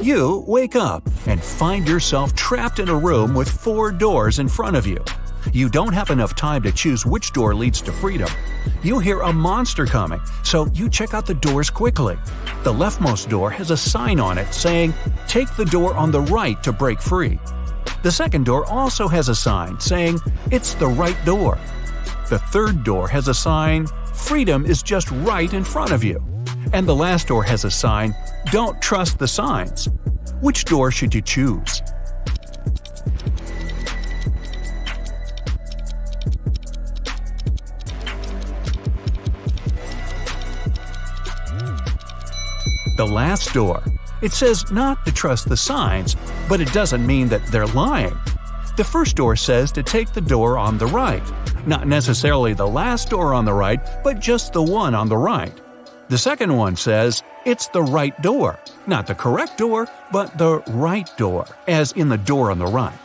You wake up and find yourself trapped in a room with four doors in front of you. You don't have enough time to choose which door leads to freedom. You hear a monster coming, so you check out the doors quickly. The leftmost door has a sign on it saying, Take the door on the right to break free. The second door also has a sign saying, It's the right door. The third door has a sign, Freedom is just right in front of you. And the last door has a sign, Don't trust the signs. Which door should you choose? The last door. It says not to trust the signs, but it doesn't mean that they're lying. The first door says to take the door on the right. Not necessarily the last door on the right, but just the one on the right. The second one says it's the right door. Not the correct door, but the right door, as in the door on the right.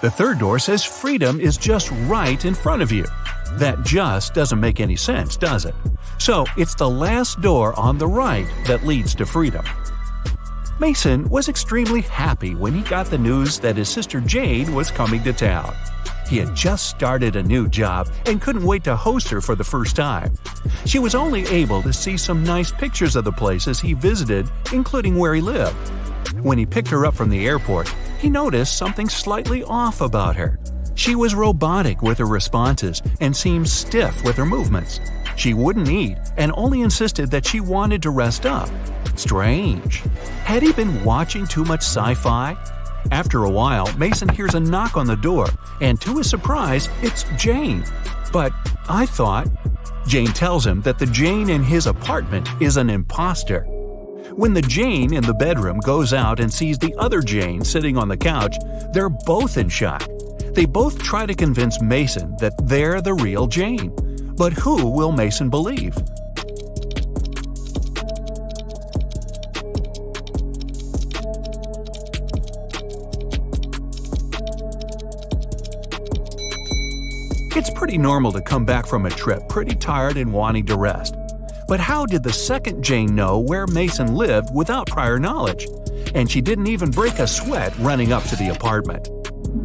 The third door says freedom is just right in front of you. That just doesn't make any sense, does it? So it's the last door on the right that leads to freedom. Mason was extremely happy when he got the news that his sister Jane was coming to town. He had just started a new job and couldn't wait to host her for the first time. She was only able to see some nice pictures of the places he visited, including where he lived. When he picked her up from the airport, he noticed something slightly off about her. She was robotic with her responses and seemed stiff with her movements. She wouldn't eat and only insisted that she wanted to rest up. Strange. Had he been watching too much sci fi? After a while, Mason hears a knock on the door, and to his surprise, it's Jane. But I thought. Jane tells him that the Jane in his apartment is an imposter. When the Jane in the bedroom goes out and sees the other Jane sitting on the couch, they're both in shock. They both try to convince Mason that they're the real Jane. But who will Mason believe? It's pretty normal to come back from a trip pretty tired and wanting to rest. But how did the second Jane know where Mason lived without prior knowledge? And she didn't even break a sweat running up to the apartment.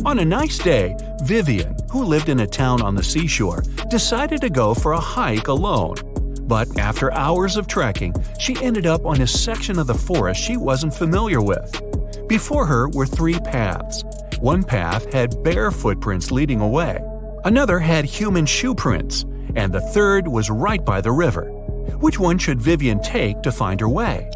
On a nice day, Vivian, who lived in a town on the seashore, decided to go for a hike alone. But after hours of trekking, she ended up on a section of the forest she wasn't familiar with. Before her were three paths. One path had bare footprints leading away, Another had human shoe prints, and the third was right by the river. Which one should Vivian take to find her way?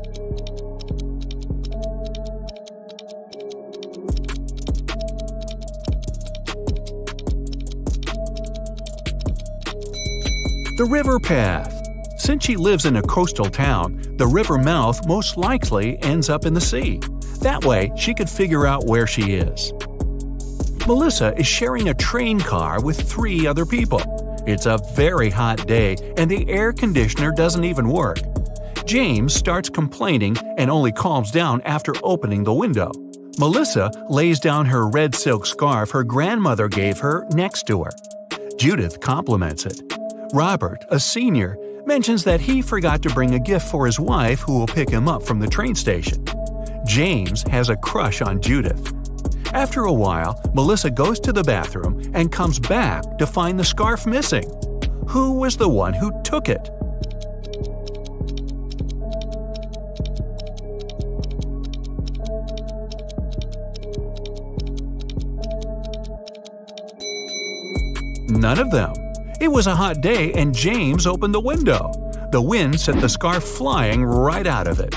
The river path. Since she lives in a coastal town, the river mouth most likely ends up in the sea. That way, she could figure out where she is. Melissa is sharing a train car with three other people. It's a very hot day and the air conditioner doesn't even work. James starts complaining and only calms down after opening the window. Melissa lays down her red silk scarf her grandmother gave her next to her. Judith compliments it. Robert, a senior, mentions that he forgot to bring a gift for his wife who will pick him up from the train station. James has a crush on Judith. After a while, Melissa goes to the bathroom and comes back to find the scarf missing. Who was the one who took it? None of them. It was a hot day and James opened the window. The wind sent the scarf flying right out of it.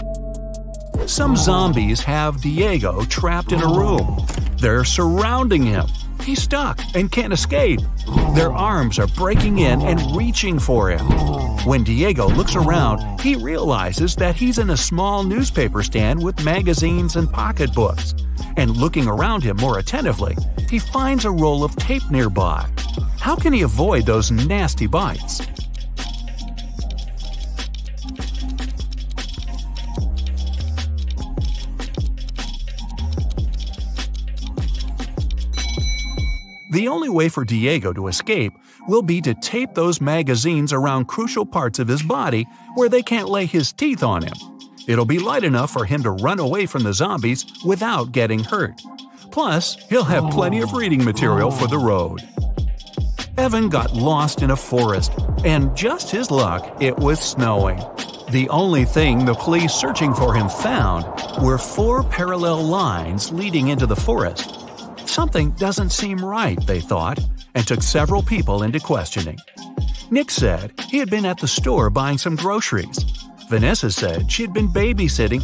Some zombies have Diego trapped in a room. They're surrounding him. He's stuck and can't escape. Their arms are breaking in and reaching for him. When Diego looks around, he realizes that he's in a small newspaper stand with magazines and pocketbooks. And looking around him more attentively, he finds a roll of tape nearby. How can he avoid those nasty bites? The only way for Diego to escape will be to tape those magazines around crucial parts of his body where they can't lay his teeth on him. It'll be light enough for him to run away from the zombies without getting hurt. Plus, he'll have plenty of reading material for the road. Evan got lost in a forest, and just his luck, it was snowing. The only thing the police searching for him found were four parallel lines leading into the forest. Something doesn't seem right, they thought, and took several people into questioning. Nick said he had been at the store buying some groceries. Vanessa said she had been babysitting.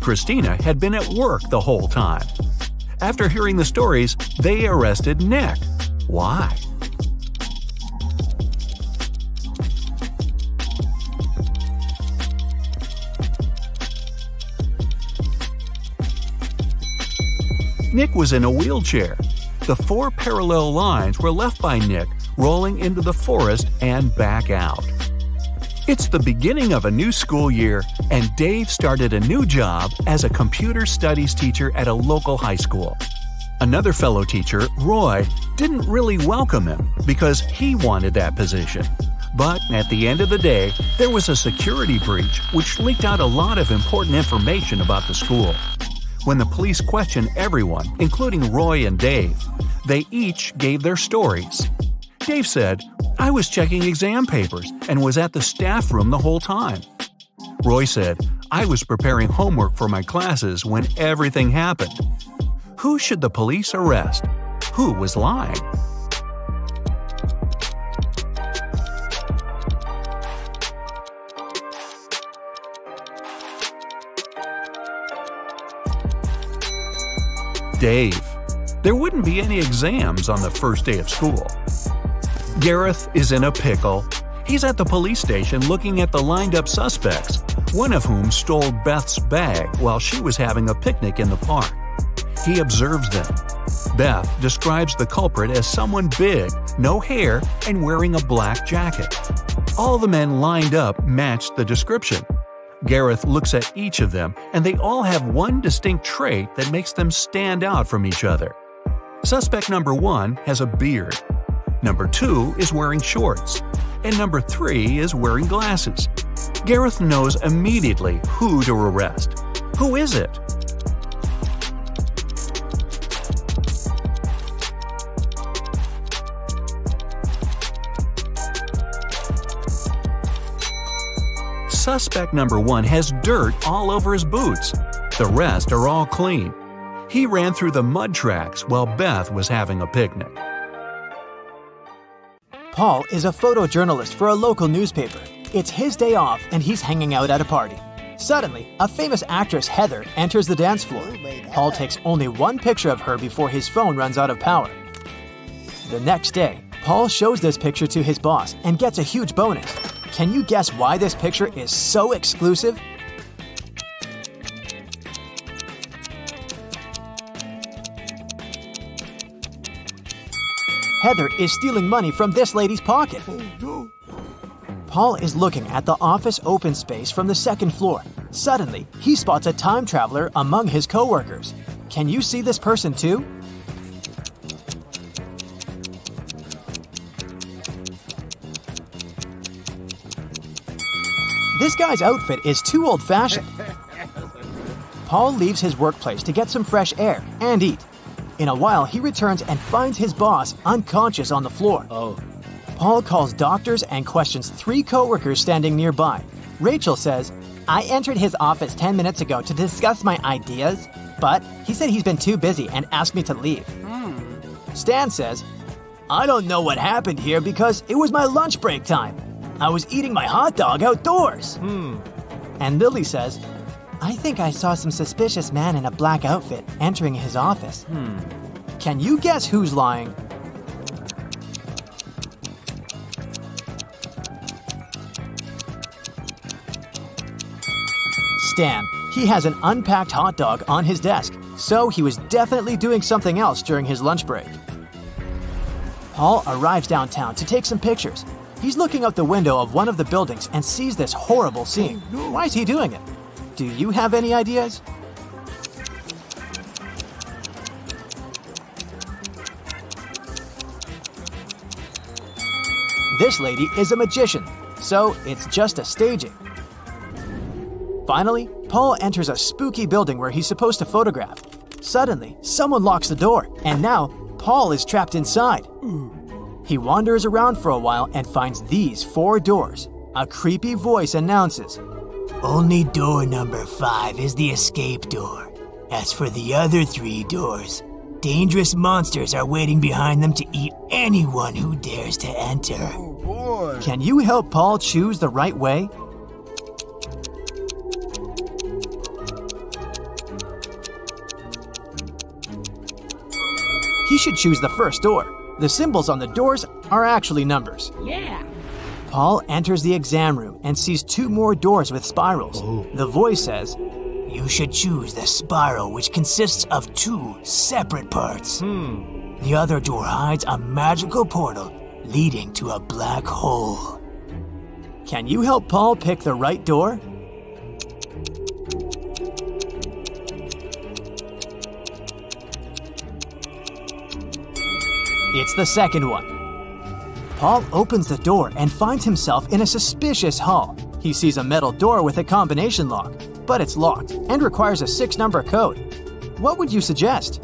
Christina had been at work the whole time. After hearing the stories, they arrested Nick. Why? Nick was in a wheelchair. The four parallel lines were left by Nick rolling into the forest and back out. It's the beginning of a new school year, and Dave started a new job as a computer studies teacher at a local high school. Another fellow teacher, Roy, didn't really welcome him because he wanted that position. But at the end of the day, there was a security breach which leaked out a lot of important information about the school. When the police questioned everyone, including Roy and Dave, they each gave their stories. Dave said, I was checking exam papers and was at the staff room the whole time. Roy said, I was preparing homework for my classes when everything happened. Who should the police arrest? Who was lying? Dave. There wouldn't be any exams on the first day of school. Gareth is in a pickle. He's at the police station looking at the lined up suspects, one of whom stole Beth's bag while she was having a picnic in the park. He observes them. Beth describes the culprit as someone big, no hair, and wearing a black jacket. All the men lined up matched the description. Gareth looks at each of them, and they all have one distinct trait that makes them stand out from each other. Suspect number one has a beard. Number two is wearing shorts. And number three is wearing glasses. Gareth knows immediately who to arrest. Who is it? Suspect number one has dirt all over his boots. The rest are all clean. He ran through the mud tracks while Beth was having a picnic. Paul is a photojournalist for a local newspaper. It's his day off and he's hanging out at a party. Suddenly, a famous actress, Heather, enters the dance floor. Paul takes only one picture of her before his phone runs out of power. The next day, Paul shows this picture to his boss and gets a huge bonus. Can you guess why this picture is so exclusive? Heather is stealing money from this lady's pocket. Paul is looking at the office open space from the second floor. Suddenly, he spots a time traveler among his coworkers. Can you see this person too? This guy's outfit is too old fashioned. Paul leaves his workplace to get some fresh air and eat. In a while, he returns and finds his boss unconscious on the floor. Oh. Paul calls doctors and questions three coworkers standing nearby. Rachel says, I entered his office 10 minutes ago to discuss my ideas, but he said he's been too busy and asked me to leave. Hmm. Stan says, I don't know what happened here because it was my lunch break time. I was eating my hot dog outdoors. Hmm. And Lily says, I think I saw some suspicious man in a black outfit entering his office. Hmm. Can you guess who's lying? Stan. He has an unpacked hot dog on his desk, so he was definitely doing something else during his lunch break. Paul arrives downtown to take some pictures. He's looking out the window of one of the buildings and sees this horrible oh, scene. Why is he doing it? Do you have any ideas? This lady is a magician, so it's just a staging. Finally, Paul enters a spooky building where he's supposed to photograph. Suddenly, someone locks the door, and now Paul is trapped inside. He wanders around for a while and finds these four doors. A creepy voice announces, Only door number five is the escape door. As for the other three doors, dangerous monsters are waiting behind them to eat anyone who dares to enter. Oh, Can you help Paul choose the right way? He should choose the first door. The symbols on the doors are actually numbers. Yeah. Paul enters the exam room and sees two more doors with spirals. Oh. The voice says, You should choose the spiral, which consists of two separate parts. Hmm. The other door hides a magical portal leading to a black hole. Can you help Paul pick the right door? It's the second one. Paul opens the door and finds himself in a suspicious hall. He sees a metal door with a combination lock, but it's locked and requires a six number code. What would you suggest?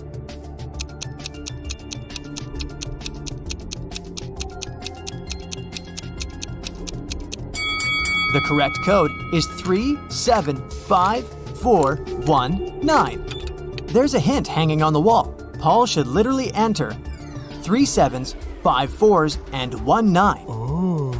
The correct code is 375419. There's a hint hanging on the wall. Paul should literally enter three sevens, five fours, and one nine. Oh.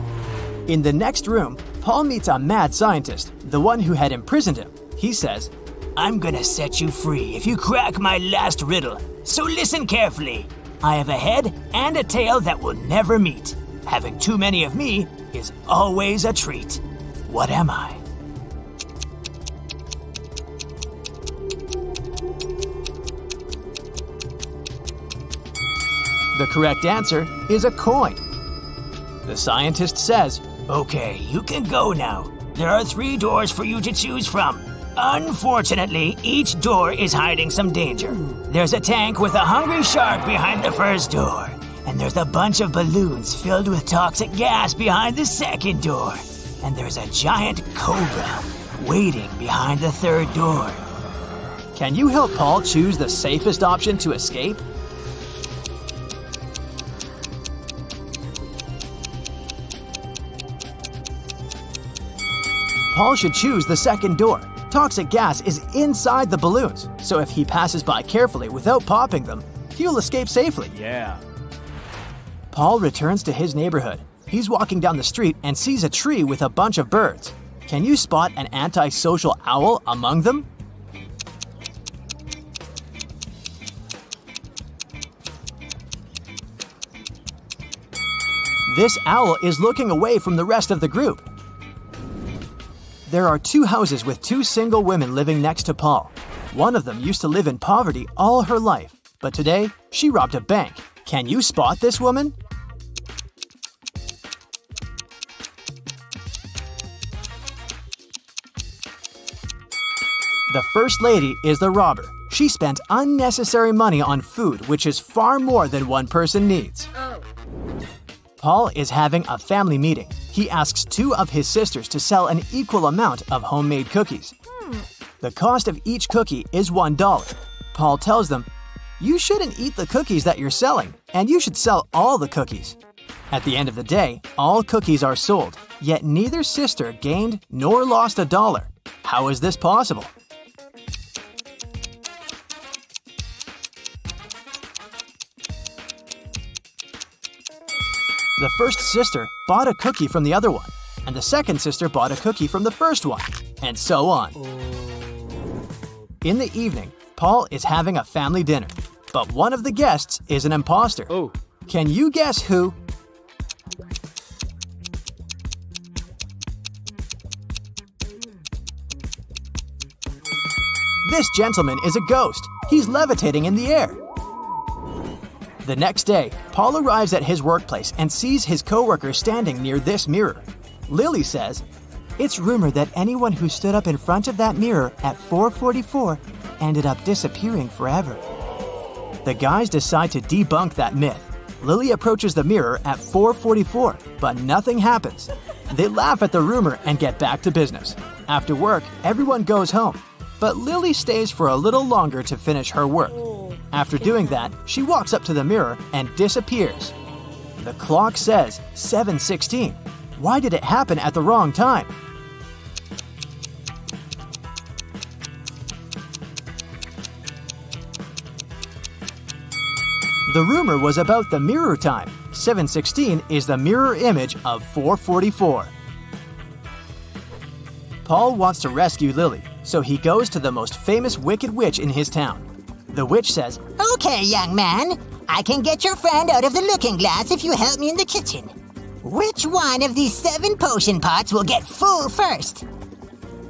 In the next room, Paul meets a mad scientist, the one who had imprisoned him. He says, I'm gonna set you free if you crack my last riddle. So listen carefully. I have a head and a tail that will never meet. Having too many of me is always a treat. What am I? The correct answer is a coin. The scientist says, Okay, you can go now. There are three doors for you to choose from. Unfortunately, each door is hiding some danger. There's a tank with a hungry shark behind the first door, and there's a bunch of balloons filled with toxic gas behind the second door, and there's a giant cobra waiting behind the third door. Can you help Paul choose the safest option to escape? Paul should choose the second door. Toxic gas is inside the balloons, so if he passes by carefully without popping them, he'll escape safely. Yeah. Paul returns to his neighborhood. He's walking down the street and sees a tree with a bunch of birds. Can you spot an antisocial owl among them? This owl is looking away from the rest of the group. There are two houses with two single women living next to Paul. One of them used to live in poverty all her life, but today she robbed a bank. Can you spot this woman? The first lady is the robber. She spent unnecessary money on food, which is far more than one person needs. Oh. Paul is having a family meeting. He asks two of his sisters to sell an equal amount of homemade cookies. The cost of each cookie is $1. Paul tells them, You shouldn't eat the cookies that you're selling, and you should sell all the cookies. At the end of the day, all cookies are sold, yet neither sister gained nor lost a dollar. How is this possible? The first sister bought a cookie from the other one, and the second sister bought a cookie from the first one, and so on. In the evening, Paul is having a family dinner, but one of the guests is an imposter. Oh. Can you guess who? This gentleman is a ghost. He's levitating in the air. The next day, Paul arrives at his workplace and sees his coworker standing near this mirror. Lily says, "It's rumored that anyone who stood up in front of that mirror at 4:44 ended up disappearing forever." The guys decide to debunk that myth. Lily approaches the mirror at 4:44, but nothing happens. They laugh at the rumor and get back to business. After work, everyone goes home, but Lily stays for a little longer to finish her work. After doing that, she walks up to the mirror and disappears. The clock says 7:16. Why did it happen at the wrong time? The rumor was about the mirror time. 716 is the mirror image of 444. Paul wants to rescue Lily, so he goes to the most famous wicked witch in his town. The witch says, Okay, young man. I can get your friend out of the looking glass if you help me in the kitchen. Which one of these seven potion pots will get full first?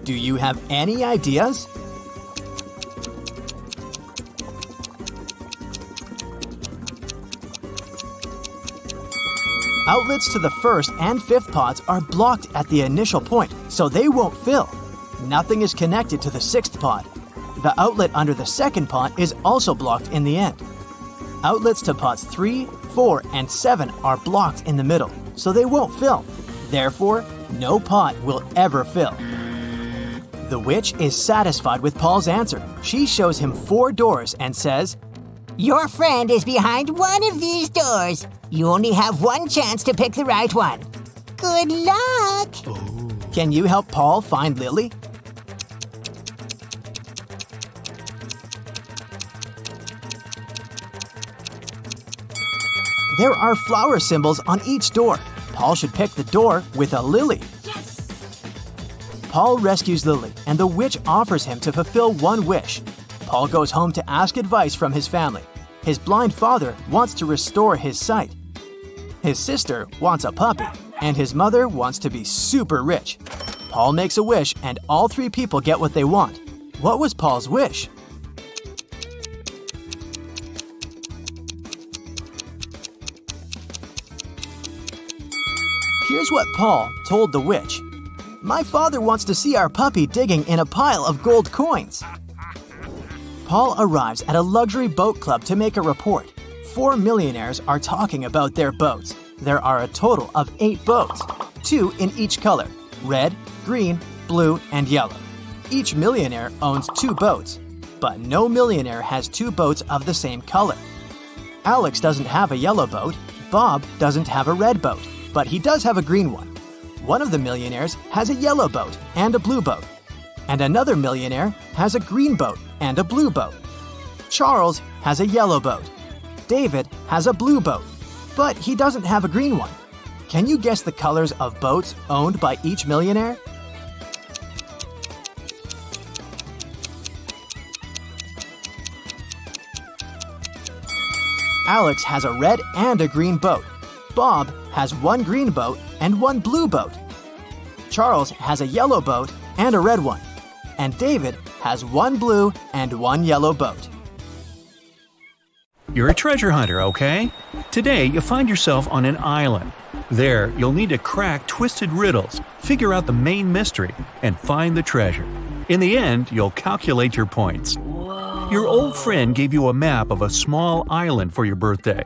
Do you have any ideas? Outlets to the first and fifth pots are blocked at the initial point, so they won't fill. Nothing is connected to the sixth pot. The outlet under the second pot is also blocked in the end. Outlets to pots 3, 4, and 7 are blocked in the middle, so they won't fill. Therefore, no pot will ever fill. The witch is satisfied with Paul's answer. She shows him four doors and says, Your friend is behind one of these doors. You only have one chance to pick the right one. Good luck! Can you help Paul find Lily? There are flower symbols on each door. Paul should pick the door with a lily. Yes! Paul rescues Lily, and the witch offers him to fulfill one wish. Paul goes home to ask advice from his family. His blind father wants to restore his sight. His sister wants a puppy, and his mother wants to be super rich. Paul makes a wish, and all three people get what they want. What was Paul's wish? Here's what Paul told the witch My father wants to see our puppy digging in a pile of gold coins. Paul arrives at a luxury boat club to make a report. Four millionaires are talking about their boats. There are a total of eight boats, two in each color red, green, blue, and yellow. Each millionaire owns two boats, but no millionaire has two boats of the same color. Alex doesn't have a yellow boat, Bob doesn't have a red boat, but he does have a green one. One of the millionaires has a yellow boat and a blue boat, and another millionaire has a green boat and a blue boat. Charles has a yellow boat. David has a blue boat, but he doesn't have a green one. Can you guess the colors of boats owned by each millionaire? Alex has a red and a green boat. Bob has one green boat and one blue boat. Charles has a yellow boat and a red one. And David has one blue and one yellow boat. You're a treasure hunter, okay? Today, you find yourself on an island. There, you'll need to crack twisted riddles, figure out the main mystery, and find the treasure. In the end, you'll calculate your points. Your old friend gave you a map of a small island for your birthday.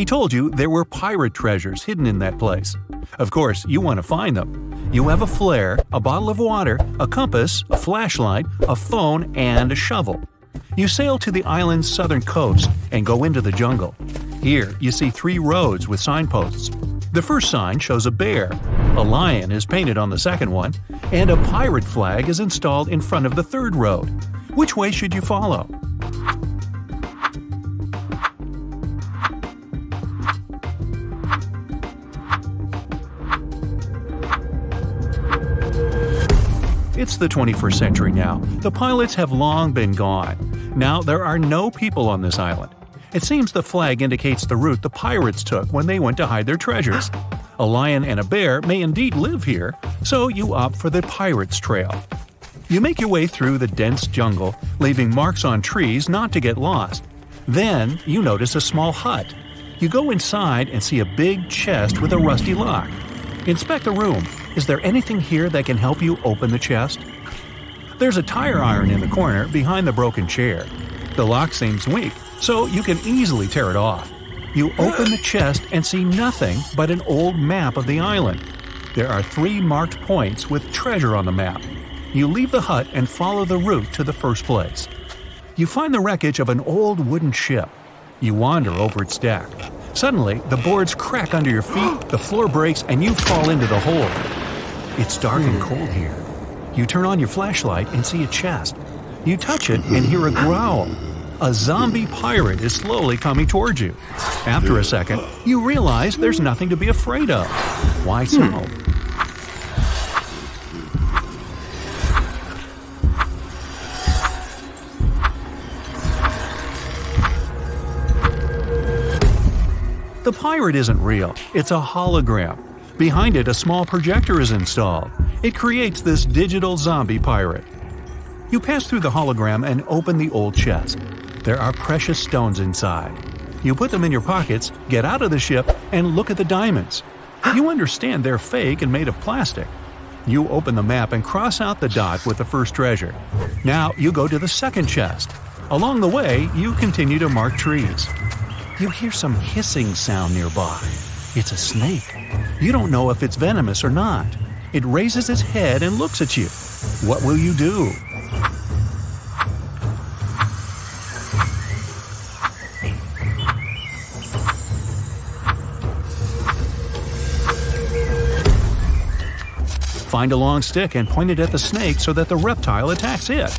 He told you there were pirate treasures hidden in that place. Of course, you want to find them. You have a flare, a bottle of water, a compass, a flashlight, a phone, and a shovel. You sail to the island's southern coast and go into the jungle. Here, you see three roads with signposts. The first sign shows a bear, a lion is painted on the second one, and a pirate flag is installed in front of the third road. Which way should you follow? It's the 21st century now. The pilots have long been gone. Now there are no people on this island. It seems the flag indicates the route the pirates took when they went to hide their treasures. A lion and a bear may indeed live here, so you opt for the pirate's trail. You make your way through the dense jungle, leaving marks on trees not to get lost. Then you notice a small hut. You go inside and see a big chest with a rusty lock. Inspect the room. Is there anything here that can help you open the chest? There's a tire iron in the corner behind the broken chair. The lock seems weak, so you can easily tear it off. You open the chest and see nothing but an old map of the island. There are three marked points with treasure on the map. You leave the hut and follow the route to the first place. You find the wreckage of an old wooden ship. You wander over its deck. Suddenly, the boards crack under your feet, the floor breaks, and you fall into the hole. It's dark and cold here. You turn on your flashlight and see a chest. You touch it and hear a growl. A zombie pirate is slowly coming towards you. After a second, you realize there's nothing to be afraid of. Why so? The pirate isn't real, it's a hologram. Behind it, a small projector is installed. It creates this digital zombie pirate. You pass through the hologram and open the old chest. There are precious stones inside. You put them in your pockets, get out of the ship, and look at the diamonds. You understand they're fake and made of plastic. You open the map and cross out the dot with the first treasure. Now you go to the second chest. Along the way, you continue to mark trees. You hear some hissing sound nearby. It's a snake. You don't know if it's venomous or not. It raises its head and looks at you. What will you do? Find a long stick and point it at the snake so that the reptile attacks it.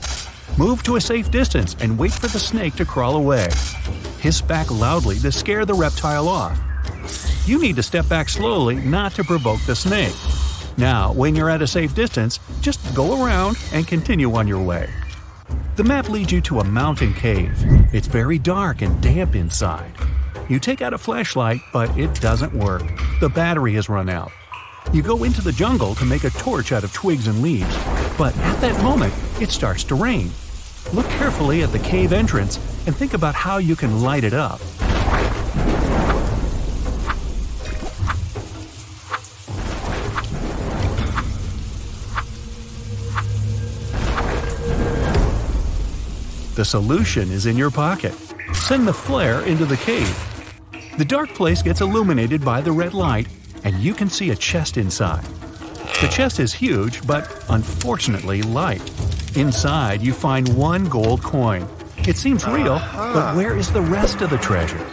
Move to a safe distance and wait for the snake to crawl away. Hiss back loudly to scare the reptile off. You need to step back slowly not to provoke the snake. Now, when you're at a safe distance, just go around and continue on your way. The map leads you to a mountain cave. It's very dark and damp inside. You take out a flashlight, but it doesn't work. The battery has run out. You go into the jungle to make a torch out of twigs and leaves, but at that moment, it starts to rain. Look carefully at the cave entrance and think about how you can light it up. The solution is in your pocket. Send the flare into the cave. The dark place gets illuminated by the red light, and you can see a chest inside. The chest is huge, but unfortunately light. Inside, you find one gold coin. It seems real, but uh-huh. where is the rest of the treasure?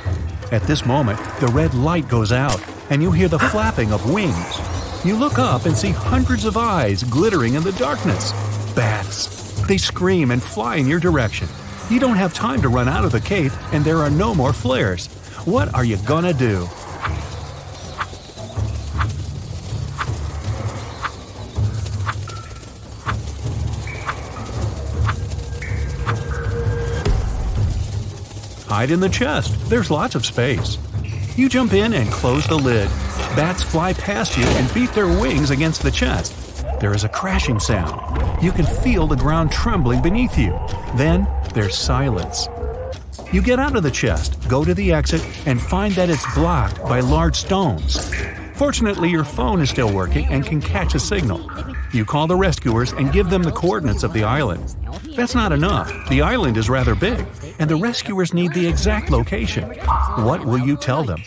At this moment, the red light goes out, and you hear the flapping of wings. You look up and see hundreds of eyes glittering in the darkness. Bats. They scream and fly in your direction. You don't have time to run out of the cave, and there are no more flares. What are you gonna do? Hide in the chest. There's lots of space. You jump in and close the lid. Bats fly past you and beat their wings against the chest. There is a crashing sound. You can feel the ground trembling beneath you. Then there's silence. You get out of the chest, go to the exit, and find that it's blocked by large stones. Fortunately, your phone is still working and can catch a signal. You call the rescuers and give them the coordinates of the island. That's not enough. The island is rather big, and the rescuers need the exact location. What will you tell them?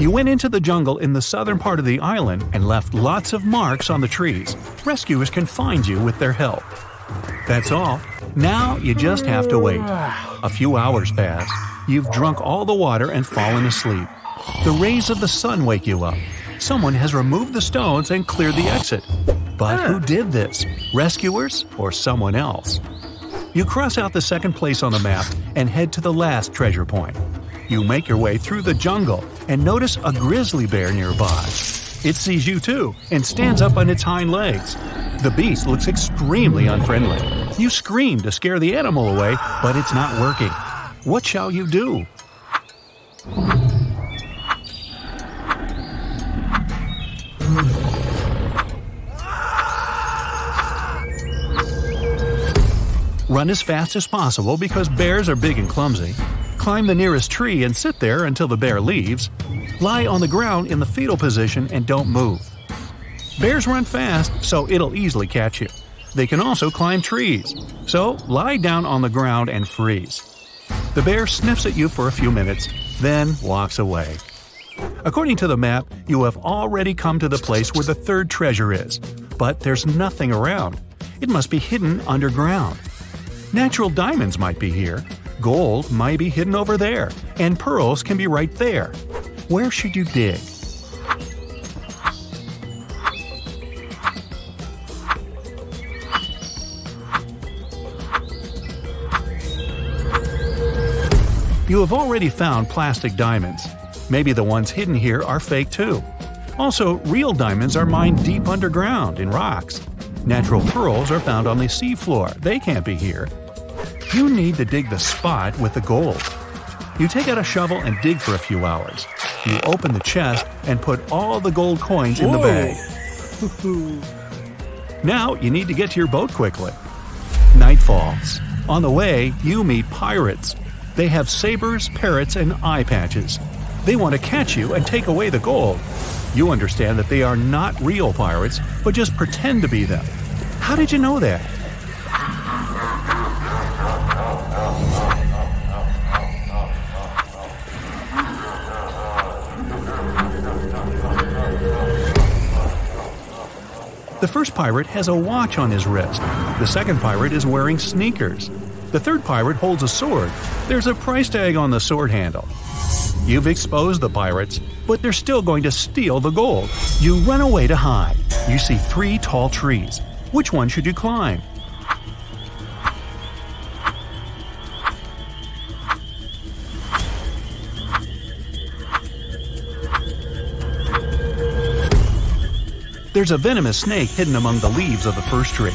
You went into the jungle in the southern part of the island and left lots of marks on the trees. Rescuers can find you with their help. That's all. Now you just have to wait. A few hours pass. You've drunk all the water and fallen asleep. The rays of the sun wake you up. Someone has removed the stones and cleared the exit. But who did this? Rescuers or someone else? You cross out the second place on the map and head to the last treasure point. You make your way through the jungle and notice a grizzly bear nearby. It sees you too and stands up on its hind legs. The beast looks extremely unfriendly. You scream to scare the animal away, but it's not working. What shall you do? Run as fast as possible because bears are big and clumsy. Climb the nearest tree and sit there until the bear leaves. Lie on the ground in the fetal position and don't move. Bears run fast, so it'll easily catch you. They can also climb trees. So lie down on the ground and freeze. The bear sniffs at you for a few minutes, then walks away. According to the map, you have already come to the place where the third treasure is, but there's nothing around. It must be hidden underground. Natural diamonds might be here, gold might be hidden over there, and pearls can be right there. Where should you dig? You have already found plastic diamonds. Maybe the ones hidden here are fake too. Also, real diamonds are mined deep underground in rocks. Natural pearls are found on the seafloor. They can't be here. You need to dig the spot with the gold. You take out a shovel and dig for a few hours. You open the chest and put all the gold coins in the bag. now you need to get to your boat quickly. Night falls. On the way, you meet pirates. They have sabers, parrots, and eye patches. They want to catch you and take away the gold. You understand that they are not real pirates, but just pretend to be them. How did you know that? The first pirate has a watch on his wrist. The second pirate is wearing sneakers. The third pirate holds a sword. There's a price tag on the sword handle. You've exposed the pirates, but they're still going to steal the gold. You run away to hide. You see three tall trees. Which one should you climb? There's a venomous snake hidden among the leaves of the first tree.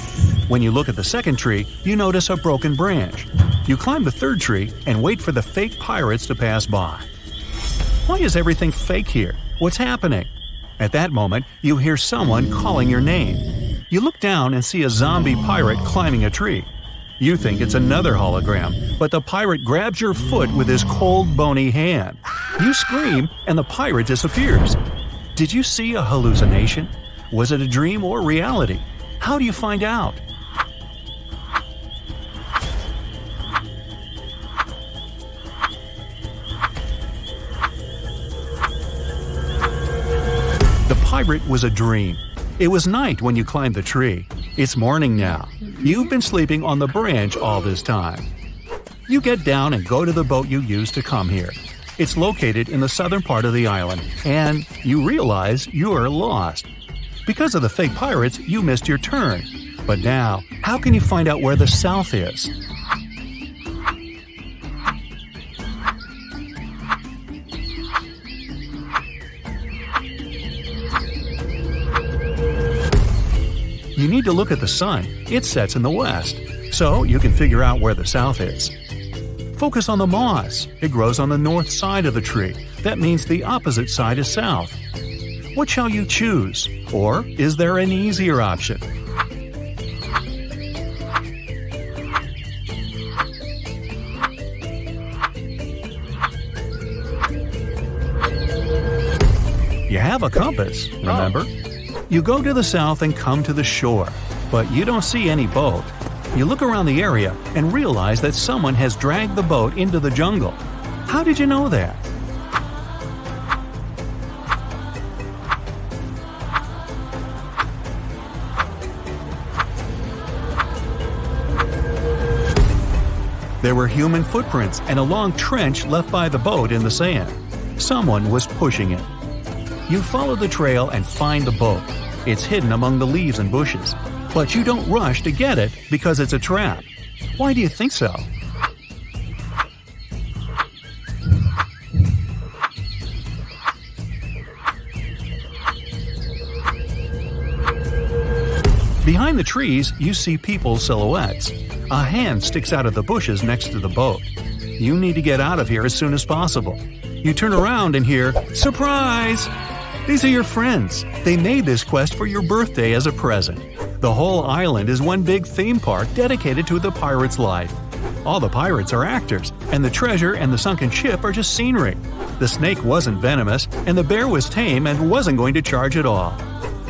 When you look at the second tree, you notice a broken branch. You climb the third tree and wait for the fake pirates to pass by. Why is everything fake here? What's happening? At that moment, you hear someone calling your name. You look down and see a zombie pirate climbing a tree. You think it's another hologram, but the pirate grabs your foot with his cold, bony hand. You scream, and the pirate disappears. Did you see a hallucination? Was it a dream or reality? How do you find out? The pirate was a dream. It was night when you climbed the tree. It's morning now. You've been sleeping on the branch all this time. You get down and go to the boat you used to come here. It's located in the southern part of the island, and you realize you are lost. Because of the fake pirates, you missed your turn. But now, how can you find out where the south is? You need to look at the sun. It sets in the west, so you can figure out where the south is. Focus on the moss. It grows on the north side of the tree. That means the opposite side is south. What shall you choose? Or is there an easier option? You have a compass, remember? You go to the south and come to the shore, but you don't see any boat. You look around the area and realize that someone has dragged the boat into the jungle. How did you know that? There were human footprints and a long trench left by the boat in the sand. Someone was pushing it. You follow the trail and find the boat. It's hidden among the leaves and bushes. But you don't rush to get it because it's a trap. Why do you think so? Behind the trees, you see people's silhouettes. A hand sticks out of the bushes next to the boat. You need to get out of here as soon as possible. You turn around and hear, Surprise! These are your friends. They made this quest for your birthday as a present. The whole island is one big theme park dedicated to the pirate's life. All the pirates are actors, and the treasure and the sunken ship are just scenery. The snake wasn't venomous, and the bear was tame and wasn't going to charge at all.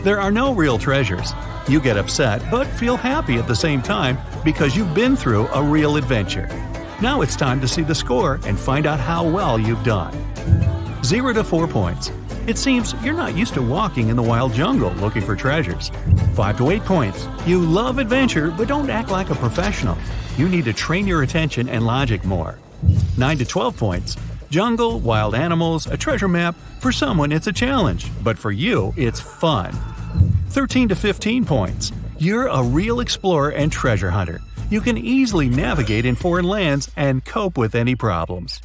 There are no real treasures. You get upset, but feel happy at the same time because you've been through a real adventure. Now it's time to see the score and find out how well you've done. 0 to 4 points. It seems you're not used to walking in the wild jungle looking for treasures. 5 to 8 points. You love adventure but don't act like a professional. You need to train your attention and logic more. 9 to 12 points. Jungle, wild animals, a treasure map. For someone, it's a challenge, but for you, it's fun. 13 to 15 points. You're a real explorer and treasure hunter. You can easily navigate in foreign lands and cope with any problems.